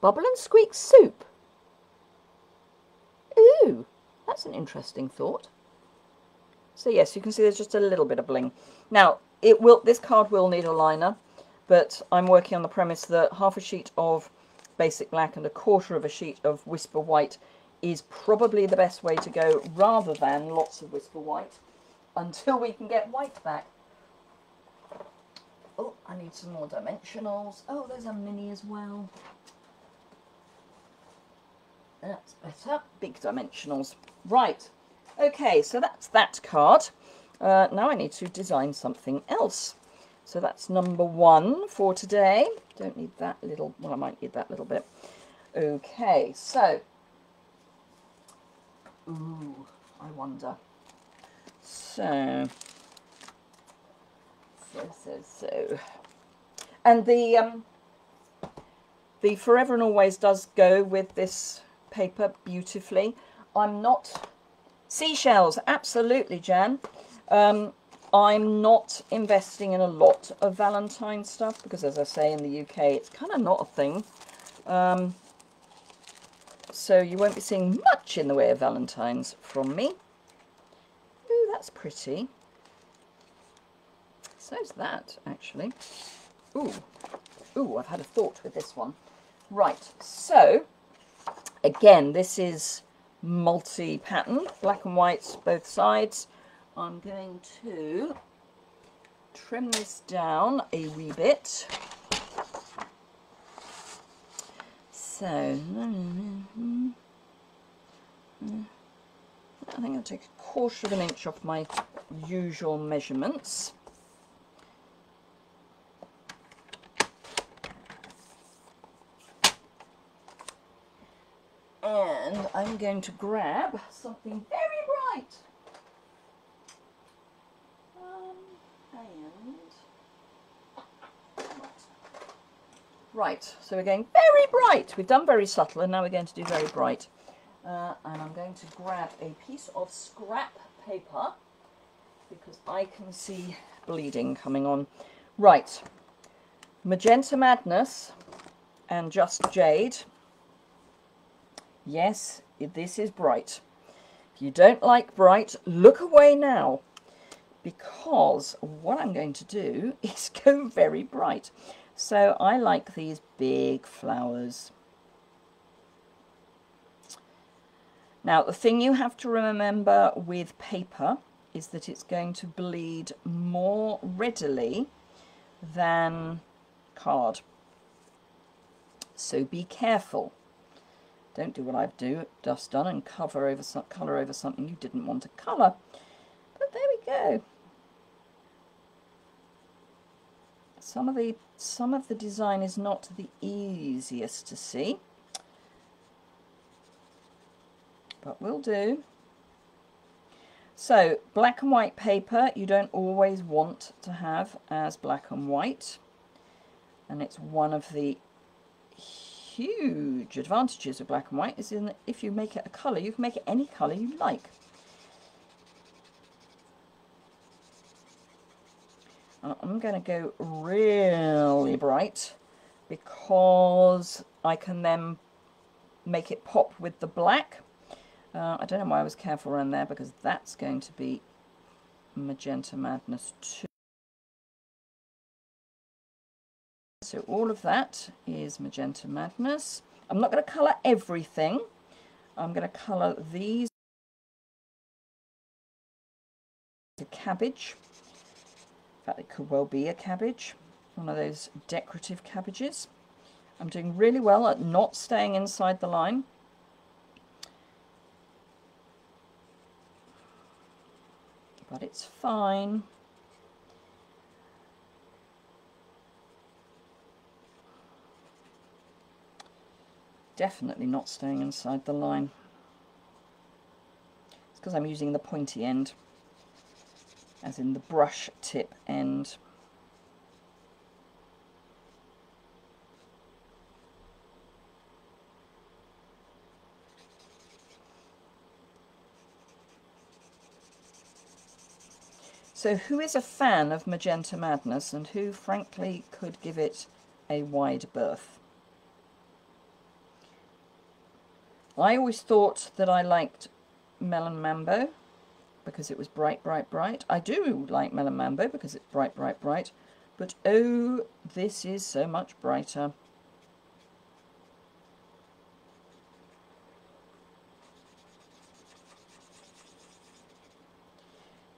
Bubble and squeak soup. Ooh, that's an interesting thought. So yes, you can see there's just a little bit of bling. Now, it will. this card will need a liner, but I'm working on the premise that half a sheet of basic black and a quarter of a sheet of whisper white is probably the best way to go rather than lots of whisper white until we can get white back. Oh, I need some more dimensionals. Oh, there's a mini as well. That's better. Big dimensionals. Right. Okay, so that's that card. Uh, now I need to design something else. So that's number one for today. Don't need that little, well, I might need that little bit. Okay, so, ooh, I wonder. So, so, so, so. And the, um, the Forever and Always does go with this paper beautifully. I'm not, seashells, absolutely, Jan. Um, I'm not investing in a lot of Valentine stuff because, as I say, in the UK, it's kind of not a thing. Um, so you won't be seeing much in the way of Valentines from me Ooh, that's pretty. So's that, actually. Ooh, ooh, I've had a thought with this one. Right, so, again, this is multi-pattern, black and white, both sides. I'm going to trim this down a wee bit. So, I think I'll take a quarter of an inch off my usual measurements. And I'm going to grab something very bright. Um, and right, so we're going very bright. We've done very subtle and now we're going to do very bright. Uh, and I'm going to grab a piece of scrap paper because I can see bleeding coming on. Right, Magenta Madness and Just Jade. Yes, this is bright. If you don't like bright, look away now because what I'm going to do is go very bright. So I like these big flowers. Now, the thing you have to remember with paper is that it's going to bleed more readily than card. So be careful. Don't do what I do, dust done, and cover over some, colour over something you didn't want to colour. But there we go. Some of the some of the design is not the easiest to see. but will do. So black and white paper you don't always want to have as black and white and it's one of the huge advantages of black and white is in that if you make it a colour you can make it any colour you like. I'm going to go really bright because I can then make it pop with the black uh, I don't know why I was careful around there because that's going to be Magenta Madness 2. So all of that is Magenta Madness. I'm not going to colour everything. I'm going to colour these. A cabbage. In fact, it could well be a cabbage. One of those decorative cabbages. I'm doing really well at not staying inside the line. but it's fine. definitely not staying inside the line. It's because I'm using the pointy end, as in the brush tip end. So who is a fan of Magenta Madness and who frankly could give it a wide berth? I always thought that I liked Melon Mambo because it was bright, bright, bright. I do like Melon Mambo because it's bright, bright, bright. But oh, this is so much brighter.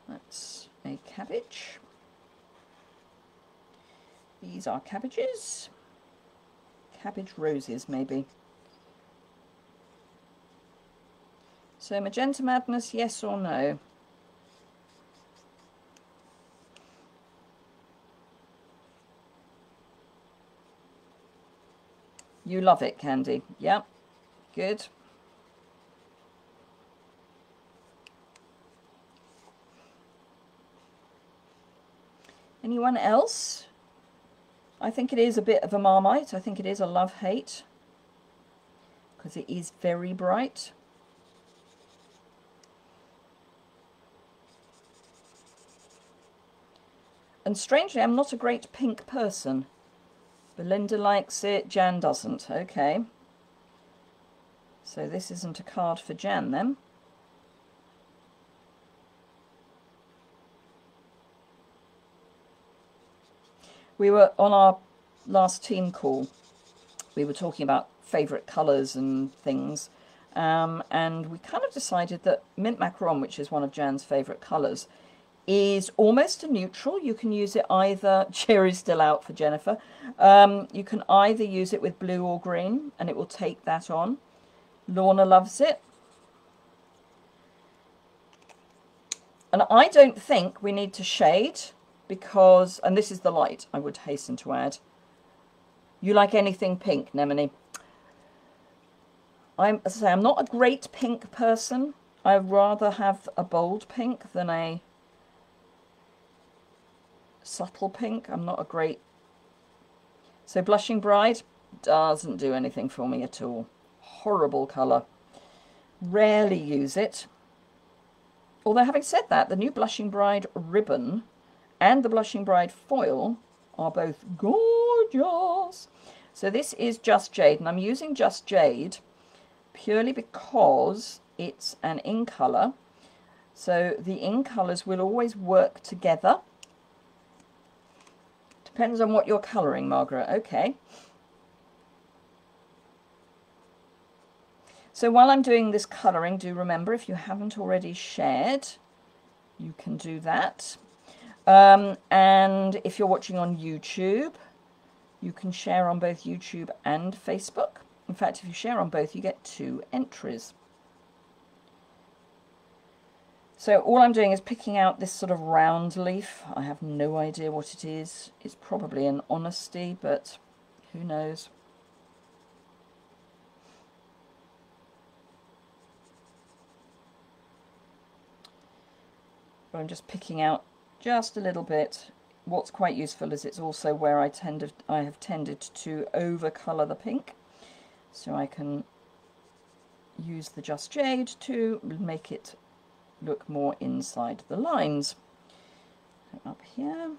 That's a cabbage. These are cabbages. Cabbage roses, maybe. So Magenta Madness, yes or no? You love it, Candy. Yep. Good. Anyone else? I think it is a bit of a Marmite. I think it is a love-hate. Because it is very bright. And strangely, I'm not a great pink person. Belinda likes it, Jan doesn't. Okay. So this isn't a card for Jan then. We were on our last team call. We were talking about favourite colours and things. Um, and we kind of decided that mint macaron, which is one of Jan's favourite colours, is almost a neutral. You can use it either, cherry's still out for Jennifer, um, you can either use it with blue or green and it will take that on. Lorna loves it. And I don't think we need to shade because, and this is the light, I would hasten to add. You like anything pink, Nemini? I'm, as I say, I'm not a great pink person. I'd rather have a bold pink than a subtle pink. I'm not a great... So Blushing Bride doesn't do anything for me at all. Horrible colour. Rarely use it. Although having said that, the new Blushing Bride ribbon and the Blushing Bride foil are both gorgeous. So this is Just Jade, and I'm using Just Jade purely because it's an in colour. So the in colours will always work together Depends on what you're colouring, Margaret. Okay. So while I'm doing this colouring, do remember, if you haven't already shared, you can do that. Um, and if you're watching on YouTube, you can share on both YouTube and Facebook. In fact, if you share on both, you get two entries. So all I'm doing is picking out this sort of round leaf. I have no idea what it is. It's probably an honesty, but who knows. But I'm just picking out just a little bit. What's quite useful is it's also where I tend to, I have tended to over colour the pink. So I can use the Just Jade to make it look more inside the lines. Up here.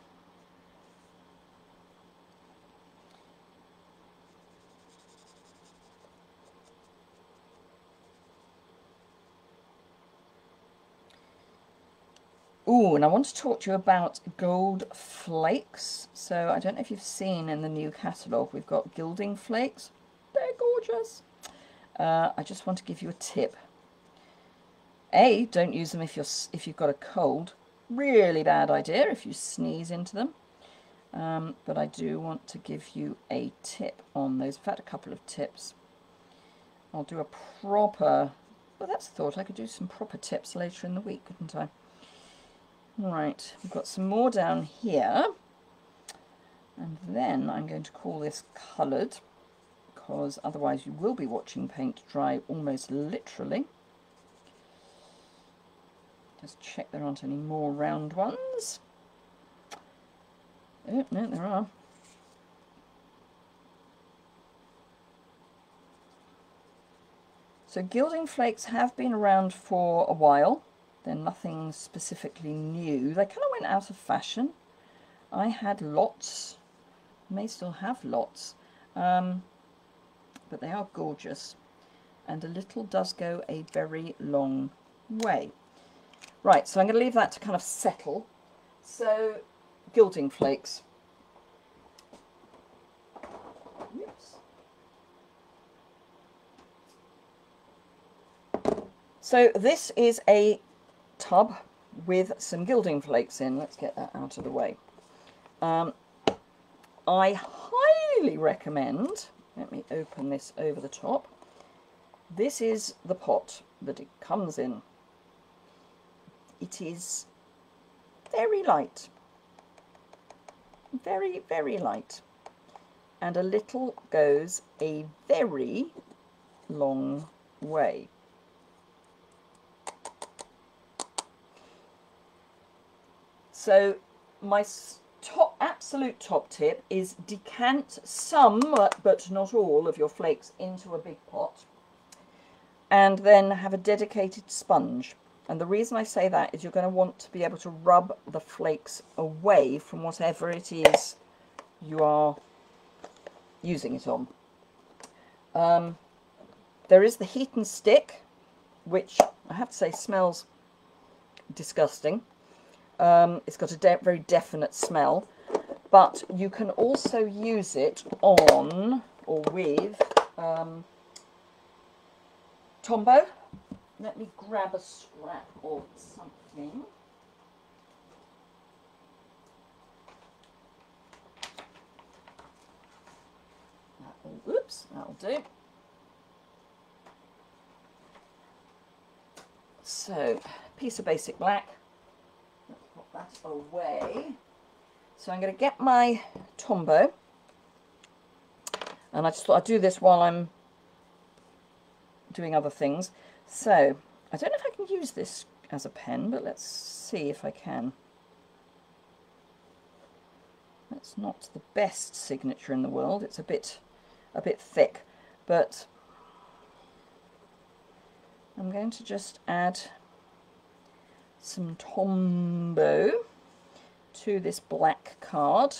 Oh, and I want to talk to you about gold flakes. So I don't know if you've seen in the new catalogue, we've got gilding flakes. They're gorgeous. Uh, I just want to give you a tip. A, don't use them if, you're, if you've got a cold. Really bad idea if you sneeze into them. Um, but I do want to give you a tip on those. In fact, a couple of tips. I'll do a proper... Well, that's a thought. I could do some proper tips later in the week, couldn't I? Right, we've got some more down here. And then I'm going to call this coloured, because otherwise you will be watching paint dry almost literally. Just check there aren't any more round ones. Oh, no, there are. So gilding flakes have been around for a while. They're nothing specifically new. They kind of went out of fashion. I had lots, may still have lots, um, but they are gorgeous. And a little does go a very long way. Right, so I'm going to leave that to kind of settle. So, gilding flakes. Oops. So this is a tub with some gilding flakes in. Let's get that out of the way. Um, I highly recommend, let me open this over the top. This is the pot that it comes in. It is very light, very, very light. And a little goes a very long way. So my top, absolute top tip is decant some, but not all, of your flakes into a big pot and then have a dedicated sponge. And the reason I say that is you're going to want to be able to rub the flakes away from whatever it is you are using it on. Um, there is the heat and stick, which I have to say smells disgusting. Um, it's got a de very definite smell, but you can also use it on or with um, Tombow. Let me grab a scrap or something. That'll, oops, that'll do. So, piece of basic black Let's put that away. So I'm going to get my Tombow. And I just thought I'd do this while I'm doing other things. So, I don't know if I can use this as a pen, but let's see if I can. That's not the best signature in the world. It's a bit, a bit thick, but I'm going to just add some Tombow to this black card.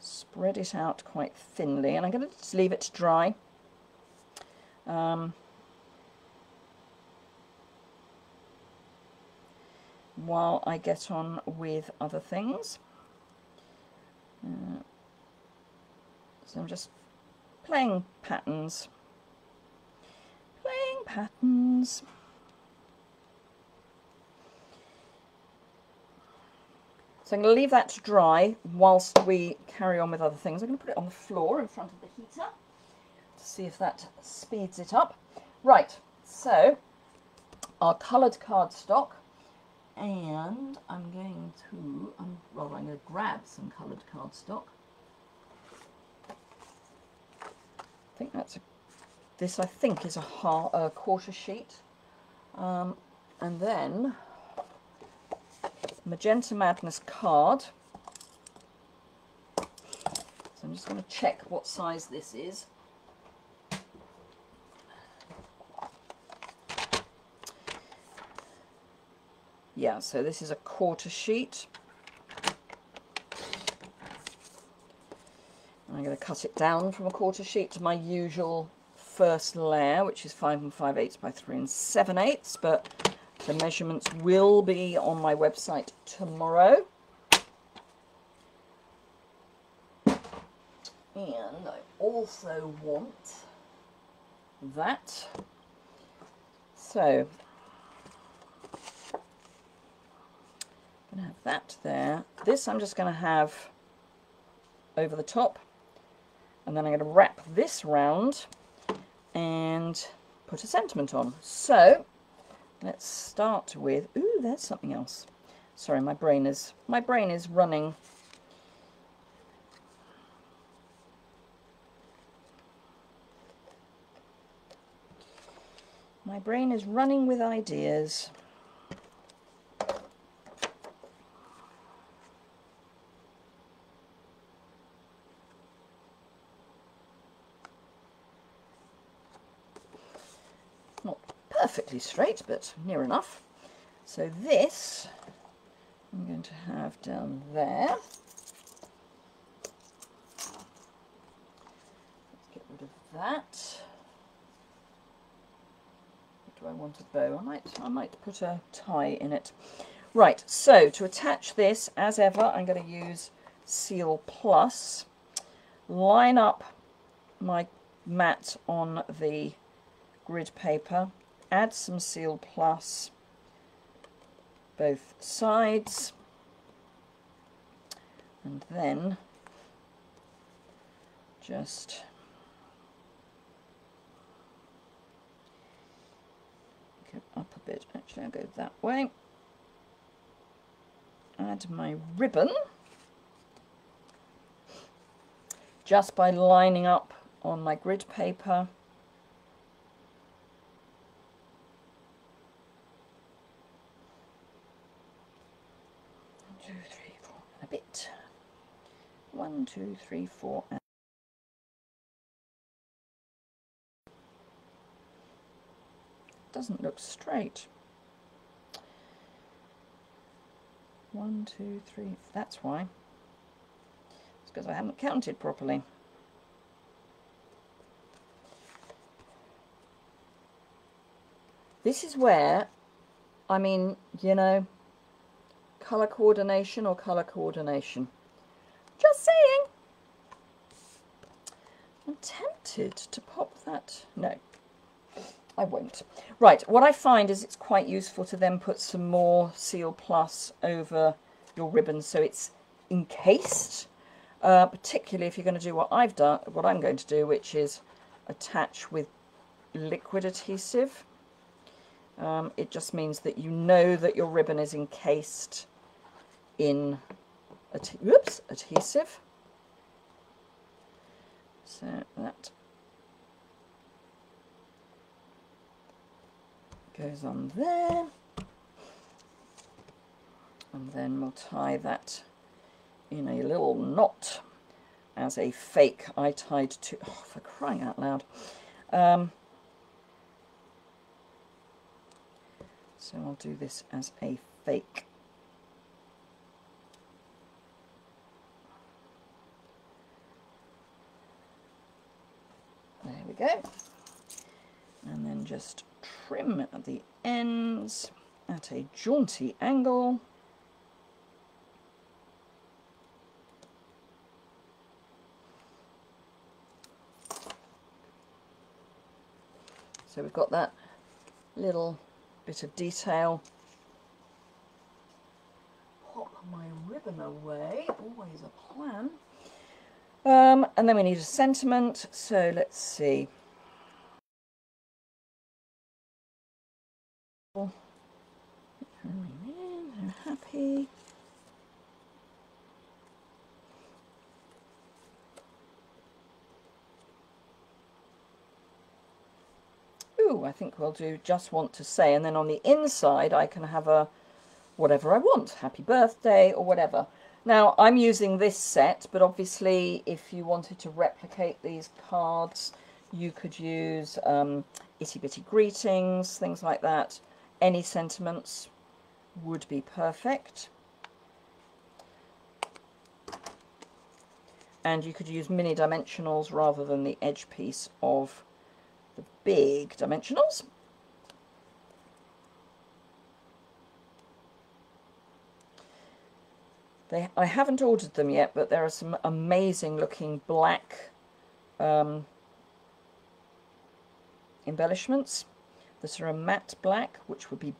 Spread it out quite thinly, and I'm going to just leave it to dry. Um, while I get on with other things. Uh, so I'm just playing patterns. Playing patterns. So I'm going to leave that to dry whilst we carry on with other things. I'm going to put it on the floor in front of the heater to see if that speeds it up. Right, so our coloured cardstock and I'm going to, um, rather I'm going to grab some coloured cardstock. I think that's a, this I think is a, half, a quarter sheet. Um, and then Magenta Madness card. So I'm just going to check what size this is. Yeah, so this is a quarter sheet. I'm going to cut it down from a quarter sheet to my usual first layer, which is 5 and 5 eighths by 3 and 7 eighths, but the measurements will be on my website tomorrow. And I also want that. So, Have that there. This I'm just going to have over the top. And then I'm going to wrap this round and put a sentiment on. So, let's start with, ooh, there's something else. Sorry, my brain is, my brain is running. My brain is running with ideas. Straight, but near enough. So this I'm going to have down there. Let's get rid of that. What do I want a bow? I might, I might put a tie in it. Right, so to attach this, as ever, I'm going to use Seal Plus. Line up my mat on the grid paper, add some Seal Plus both sides, and then just go up a bit. Actually, I'll go that way. Add my ribbon just by lining up on my grid paper One, two, three, four. Doesn't look straight. One, two, three. That's why. It's because I haven't counted properly. This is where, I mean, you know, colour coordination or colour coordination. Just saying. I'm to pop that. No, I won't. Right, what I find is it's quite useful to then put some more Seal Plus over your ribbon so it's encased, uh, particularly if you're going to do what I've done, what I'm going to do, which is attach with liquid adhesive. Um, it just means that you know that your ribbon is encased in oops, adhesive. So that goes on there. And then we'll tie that in a little knot as a fake I tied to, oh, for crying out loud. Um, so I'll do this as a fake. There we go. And then just trim at the ends at a jaunty angle. So we've got that little bit of detail. Pop my ribbon away, always a plan. Um, and then we need a sentiment. So let's see. I'm Ooh, I think we'll do just want to say. And then on the inside, I can have a whatever I want. Happy birthday or whatever. Now, I'm using this set, but obviously if you wanted to replicate these cards, you could use um, itty bitty greetings, things like that. Any sentiments would be perfect. And you could use mini dimensionals rather than the edge piece of the big dimensionals. They, I haven't ordered them yet, but there are some amazing looking black um, embellishments. This are a matte black, which would be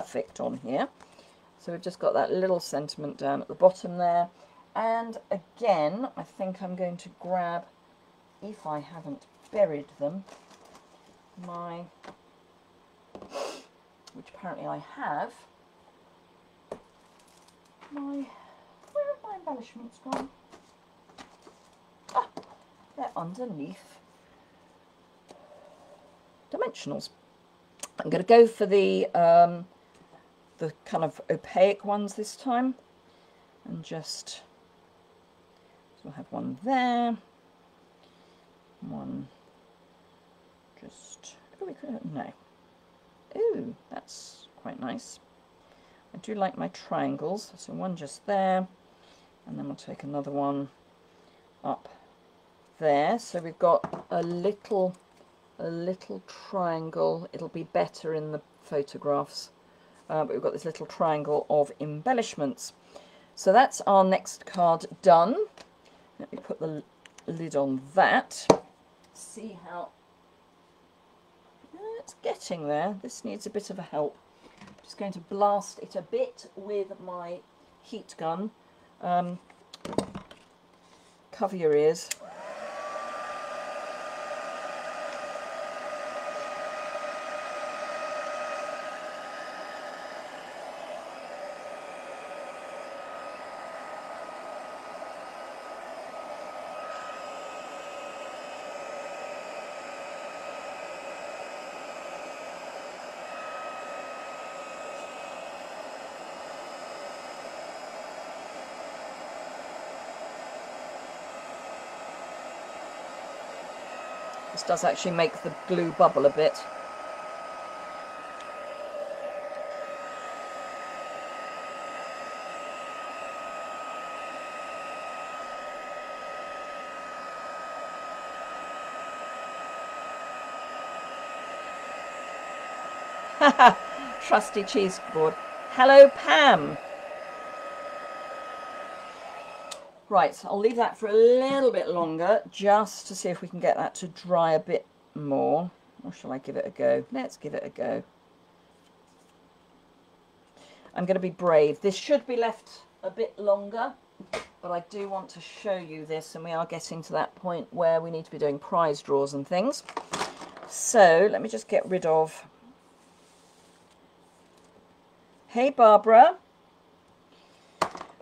perfect on here. So we've just got that little sentiment down at the bottom there. And again, I think I'm going to grab, if I haven't buried them, my, which apparently I have, my where have my embellishments gone? Ah, they're underneath dimensionals. I'm going to go for the um, the kind of opaque ones this time and just so we'll have one there one just oh we could no Ooh, that's quite nice. I do like my triangles, so one just there, and then we'll take another one up there. So we've got a little, a little triangle. It'll be better in the photographs, uh, but we've got this little triangle of embellishments. So that's our next card done. Let me put the lid on that. See how it's getting there. This needs a bit of a help. I'm just going to blast it a bit with my heat gun. Um, cover your ears. This does actually make the glue bubble a bit. Trusty cheese board. Hello, Pam. Right, I'll leave that for a little bit longer just to see if we can get that to dry a bit more. Or shall I give it a go? Let's give it a go. I'm going to be brave. This should be left a bit longer, but I do want to show you this, and we are getting to that point where we need to be doing prize draws and things. So let me just get rid of... Hey, Barbara.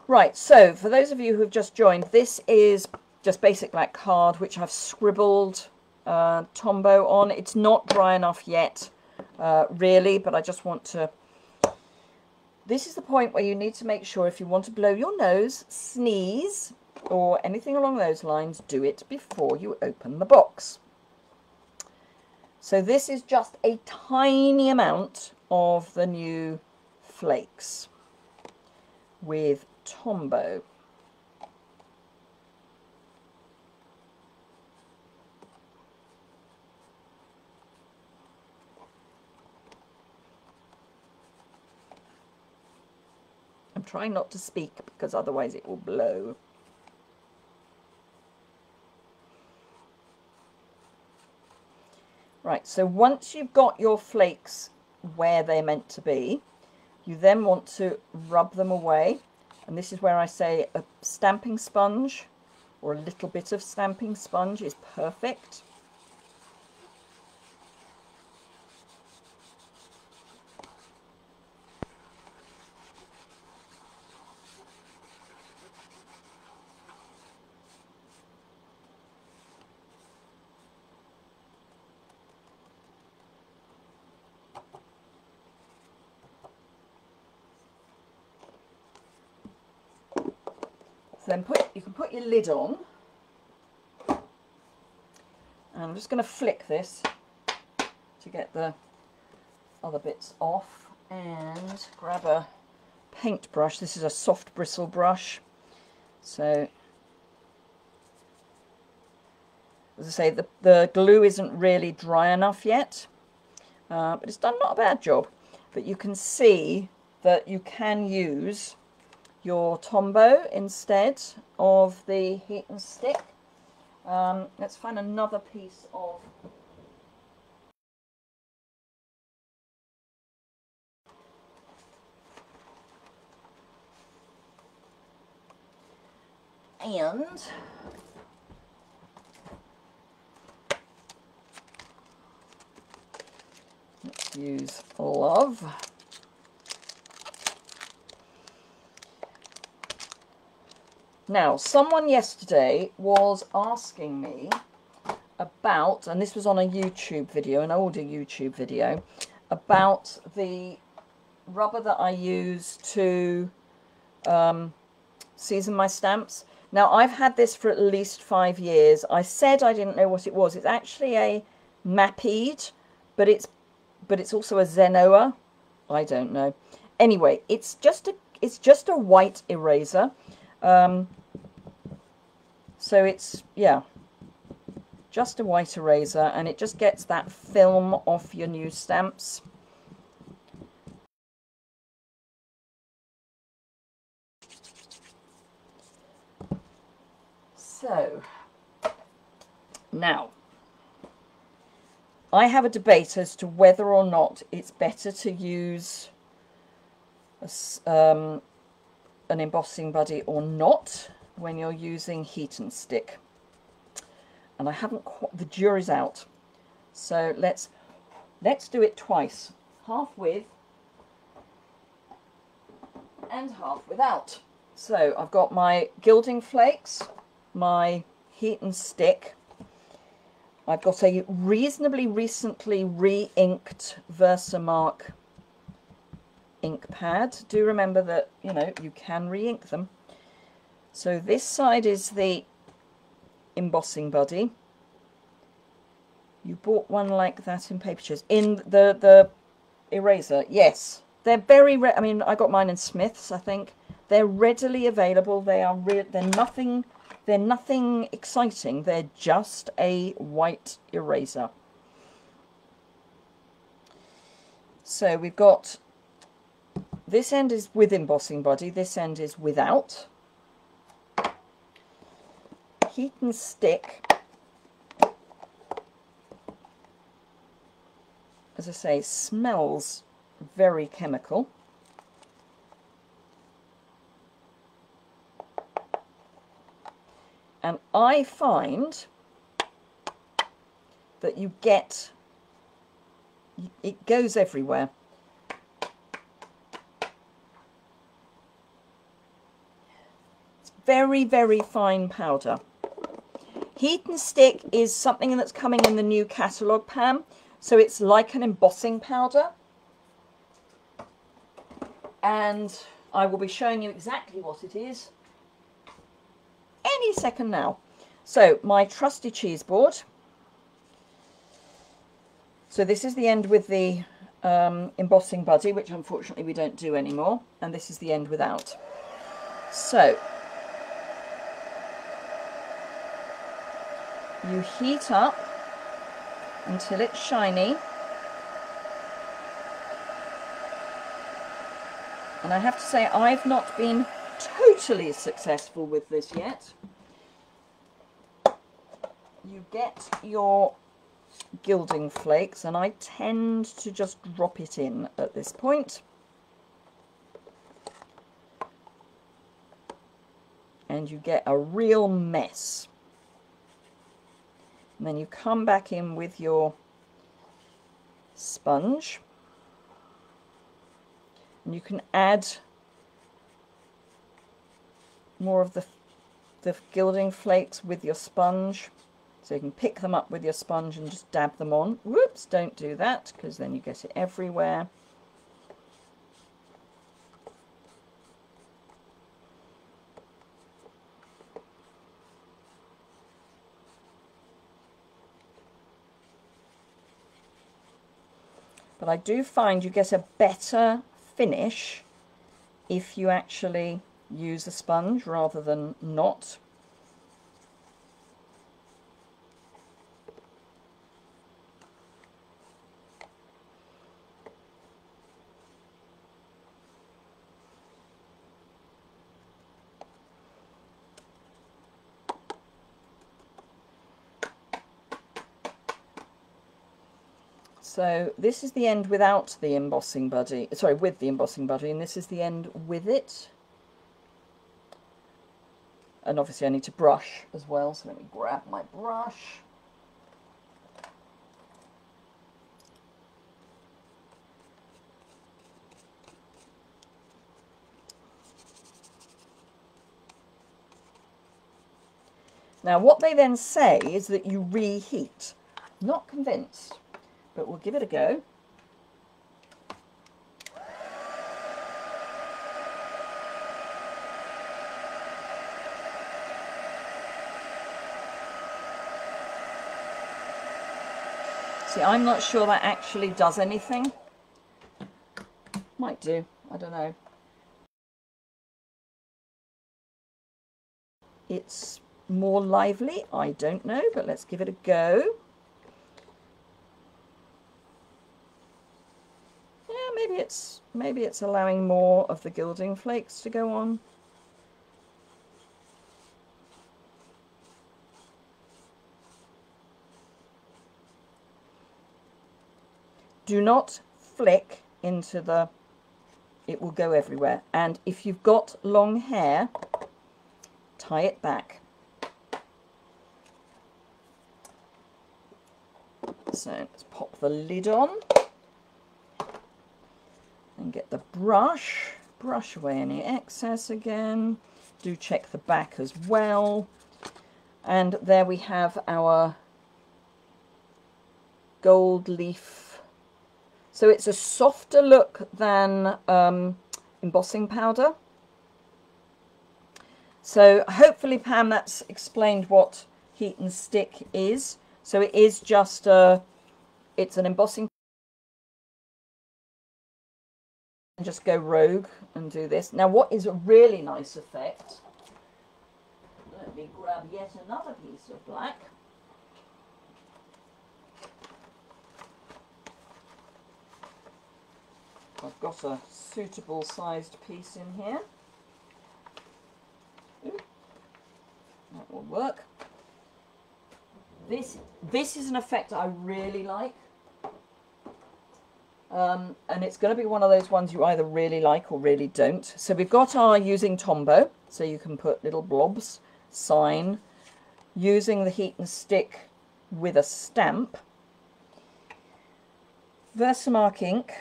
Right, so for those of you who have just joined, this is just basic black card, which I've scribbled uh, Tombow on. It's not dry enough yet, uh, really, but I just want to... This is the point where you need to make sure if you want to blow your nose, sneeze, or anything along those lines, do it before you open the box. So this is just a tiny amount of the new flakes with Tombow. I'm trying not to speak because otherwise it will blow. Right, so once you've got your flakes where they're meant to be, you then want to rub them away and this is where I say a stamping sponge or a little bit of stamping sponge is perfect. then put you can put your lid on. And I'm just going to flick this to get the other bits off and grab a paintbrush. This is a soft bristle brush. So, as I say, the, the glue isn't really dry enough yet, uh, but it's done not a bad job. But you can see that you can use your Tombow instead of the heat and stick. Um, let's find another piece of and let's use love Now, someone yesterday was asking me about, and this was on a YouTube video, an older YouTube video, about the rubber that I use to um, season my stamps. Now, I've had this for at least five years. I said I didn't know what it was. It's actually a Maped, but it's but it's also a Zenoa. I don't know. Anyway, it's just a it's just a white eraser. Um, so it's yeah, just a white eraser, and it just gets that film off your new stamps. So now I have a debate as to whether or not it's better to use a, um, an embossing buddy or not when you're using heat and stick. And I haven't quite, the jury's out. So let's, let's do it twice. Half with and half without. So I've got my gilding flakes, my heat and stick, I've got a reasonably recently re-inked Versamark ink pad. Do remember that, you know, you can re-ink them. So this side is the embossing buddy. You bought one like that in Paperchase. In the, the eraser, yes. They're very, I mean, I got mine in Smith's, I think. They're readily available. They are, they're nothing they're nothing exciting, they're just a white eraser. So we've got, this end is with embossing buddy, this end is without. Heat and stick, as I say, smells very chemical. And I find that you get, it goes everywhere. It's very, very fine powder. Heat and stick is something that's coming in the new catalogue, Pam. So it's like an embossing powder. And I will be showing you exactly what it is any second now. So my trusty cheese board. So this is the end with the um, embossing buddy, which unfortunately we don't do anymore. And this is the end without. So you heat up until it's shiny. And I have to say, I've not been totally successful with this yet. You get your gilding flakes and I tend to just drop it in at this. And you get a real mess. And then you come back in with your sponge. And you can add more of the, the gilding flakes with your sponge. So you can pick them up with your sponge and just dab them on. Whoops, don't do that because then you get it everywhere. But I do find you get a better finish if you actually use a sponge rather than not. So this is the end without the embossing buddy, sorry, with the embossing buddy, and this is the end with it. And obviously I need to brush as well so let me grab my brush. Now what they then say is that you reheat. Not convinced, but we'll give it a go. See, I'm not sure that actually does anything. Might do, I don't know. It's more lively, I don't know, but let's give it a go. Yeah, maybe it's maybe it's allowing more of the gilding flakes to go on. do not flick into the it will go everywhere. And if you've got long hair tie it back. So let's pop the lid on and get the brush brush away any excess again do check the back as well and there we have our gold leaf so it's a softer look than um, embossing powder. So hopefully, Pam, that's explained what heat and stick is. So it is just a, it's an embossing. And just go rogue and do this. Now, what is a really nice effect? Let me grab yet another piece of black. I've got a suitable sized piece in here. Ooh, that will work. This, this is an effect I really like. Um, and it's going to be one of those ones you either really like or really don't. So we've got our using Tombow, so you can put little blobs, sign, using the heat and stick with a stamp. Versamark ink,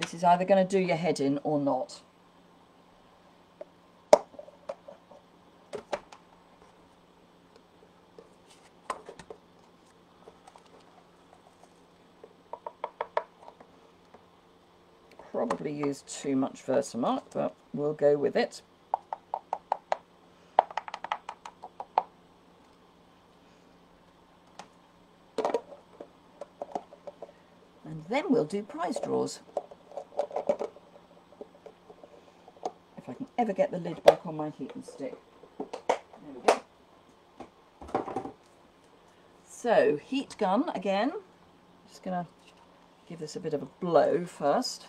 This is either going to do your head in or not. Probably used too much Versamark, but we'll go with it. And then we'll do prize draws. If I can ever get the lid back on my heat and stick. So, heat gun again. Just going to give this a bit of a blow first.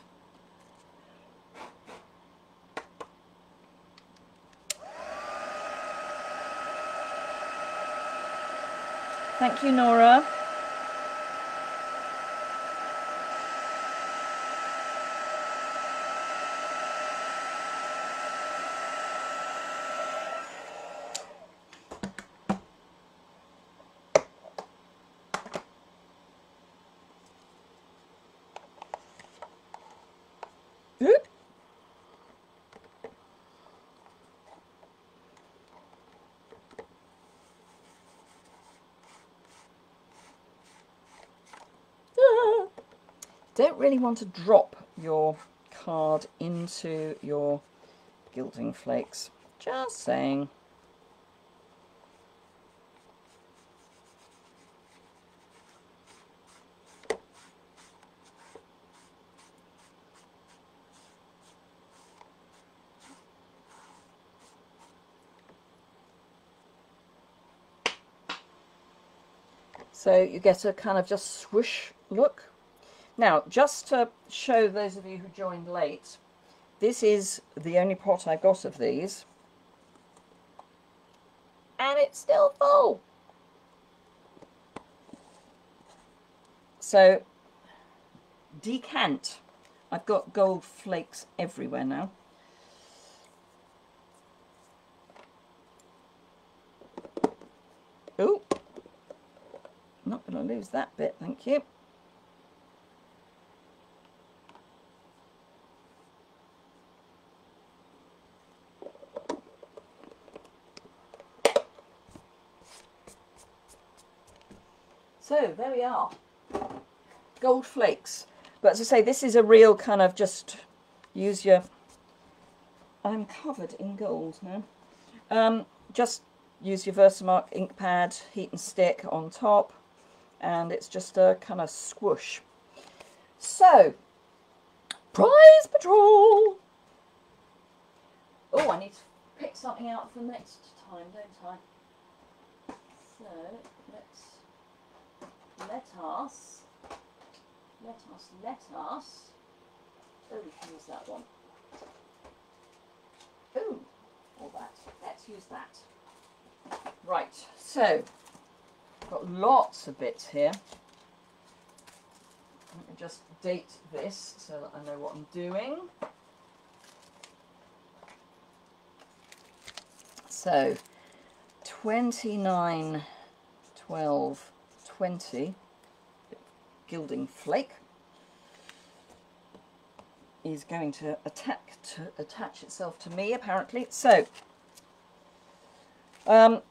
Thank you, Nora. Don't really want to drop your card into your gilding flakes. Just saying. So you get a kind of just swoosh look now, just to show those of you who joined late, this is the only pot I got of these. And it's still full. So, decant. I've got gold flakes everywhere now. Oh, not going to lose that bit, thank you. So there we are. Gold flakes. But as I say, this is a real kind of just use your... I'm covered in gold now. Um, just use your Versamark ink pad, heat and stick on top, and it's just a kind of squish. So, prize patrol! Oh, I need to pick something out for next time, don't I? So, let's let us, let us, let us, oh, we can use that one. Ooh, all that. Let's use that. Right, so, got lots of bits here. Let me just date this so that I know what I'm doing. So, 29, 12, 20 gilding flake is going to attack to attach itself to me apparently. So um,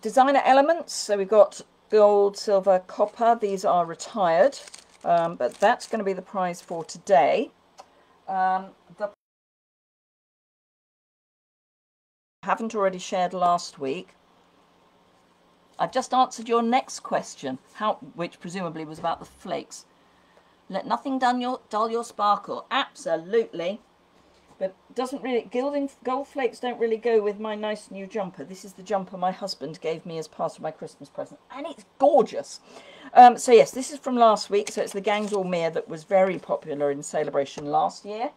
designer elements. So we've got gold, silver, copper. These are retired, um, but that's going to be the prize for today. Um, the haven't already shared last week I've just answered your next question, how, which presumably was about the flakes. Let nothing dull your, dull your sparkle. Absolutely. But doesn't really, gilding, gold flakes don't really go with my nice new jumper. This is the jumper my husband gave me as part of my Christmas present. And it's gorgeous. Um, so yes, this is from last week. So it's the Gangs Mir that was very popular in Sale-a-Bration last year.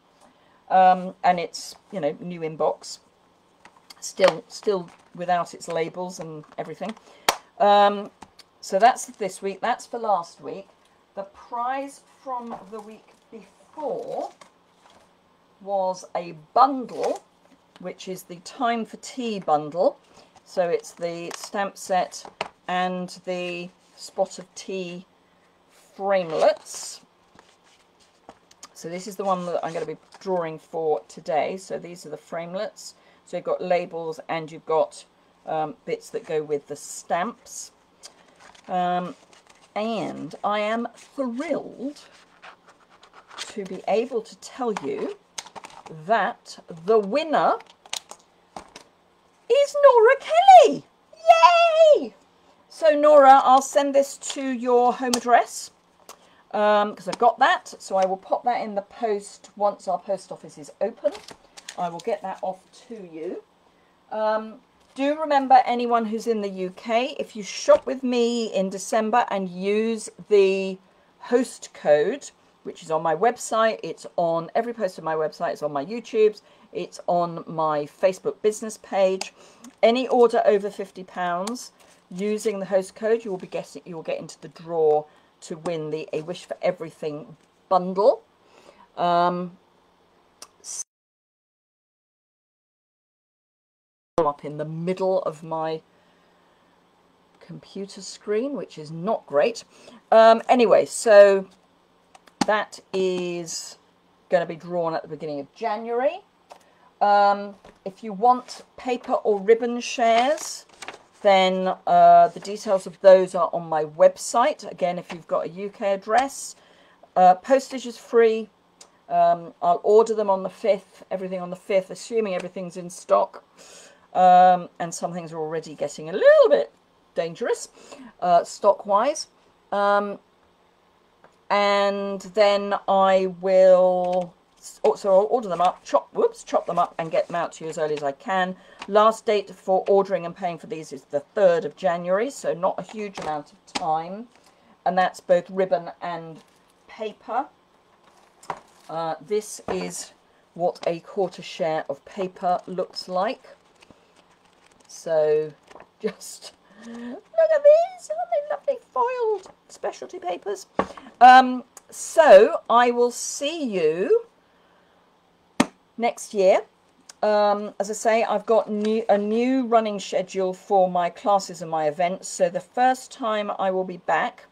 Um, and it's, you know, new in box. Still, still without its labels and everything. Um, so that's this week. That's for last week. The prize from the week before was a bundle, which is the Time for Tea bundle. So it's the stamp set and the Spot of Tea framelets. So this is the one that I'm going to be drawing for today. So these are the framelets. So you've got labels and you've got um, bits that go with the stamps. Um, and I am thrilled to be able to tell you that the winner is Nora Kelly. Yay! So Nora, I'll send this to your home address because um, I've got that. So I will pop that in the post once our post office is open. I will get that off to you. Um, do remember anyone who's in the UK, if you shop with me in December and use the host code, which is on my website, it's on every post on my website, it's on my YouTubes, it's on my Facebook business page. Any order over £50 using the host code, you will be getting you will get into the draw to win the A Wish for Everything bundle. Um, up in the middle of my computer screen, which is not great. Um, anyway, so that is going to be drawn at the beginning of January. Um, if you want paper or ribbon shares, then uh, the details of those are on my website. Again, if you've got a UK address, uh, postage is free. Um, I'll order them on the 5th, everything on the 5th, assuming everything's in stock um, and some things are already getting a little bit dangerous uh, stock-wise. Um, and then I will also I'll order them up, chop, whoops, chop them up and get them out to you as early as I can. Last date for ordering and paying for these is the 3rd of January, so not a huge amount of time. And that's both ribbon and paper. Uh, this is what a quarter share of paper looks like. So just look at these, aren't they lovely foiled specialty papers? Um, so I will see you next year. Um, as I say, I've got new, a new running schedule for my classes and my events. So the first time I will be back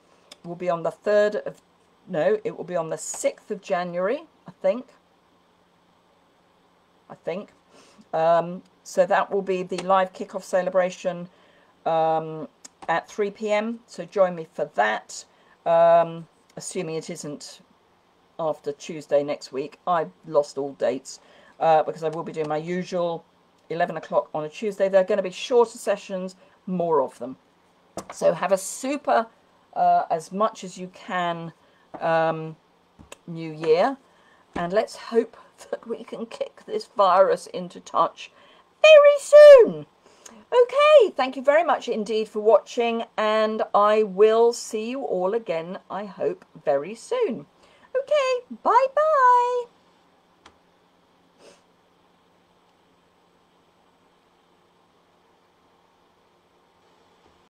will be on the 3rd of, no, it will be on the 6th of January, I think. I think. Um, so that will be the live kickoff celebration um, at 3 p.m. So join me for that, um, assuming it isn't after Tuesday next week. I lost all dates uh, because I will be doing my usual 11 o'clock on a Tuesday. They're going to be shorter sessions. more of them. So have a super, uh, as much as you can, um, new year. And let's hope that we can kick this virus into touch very soon. Okay, thank you very much indeed for watching, and I will see you all again, I hope, very soon. Okay, bye bye.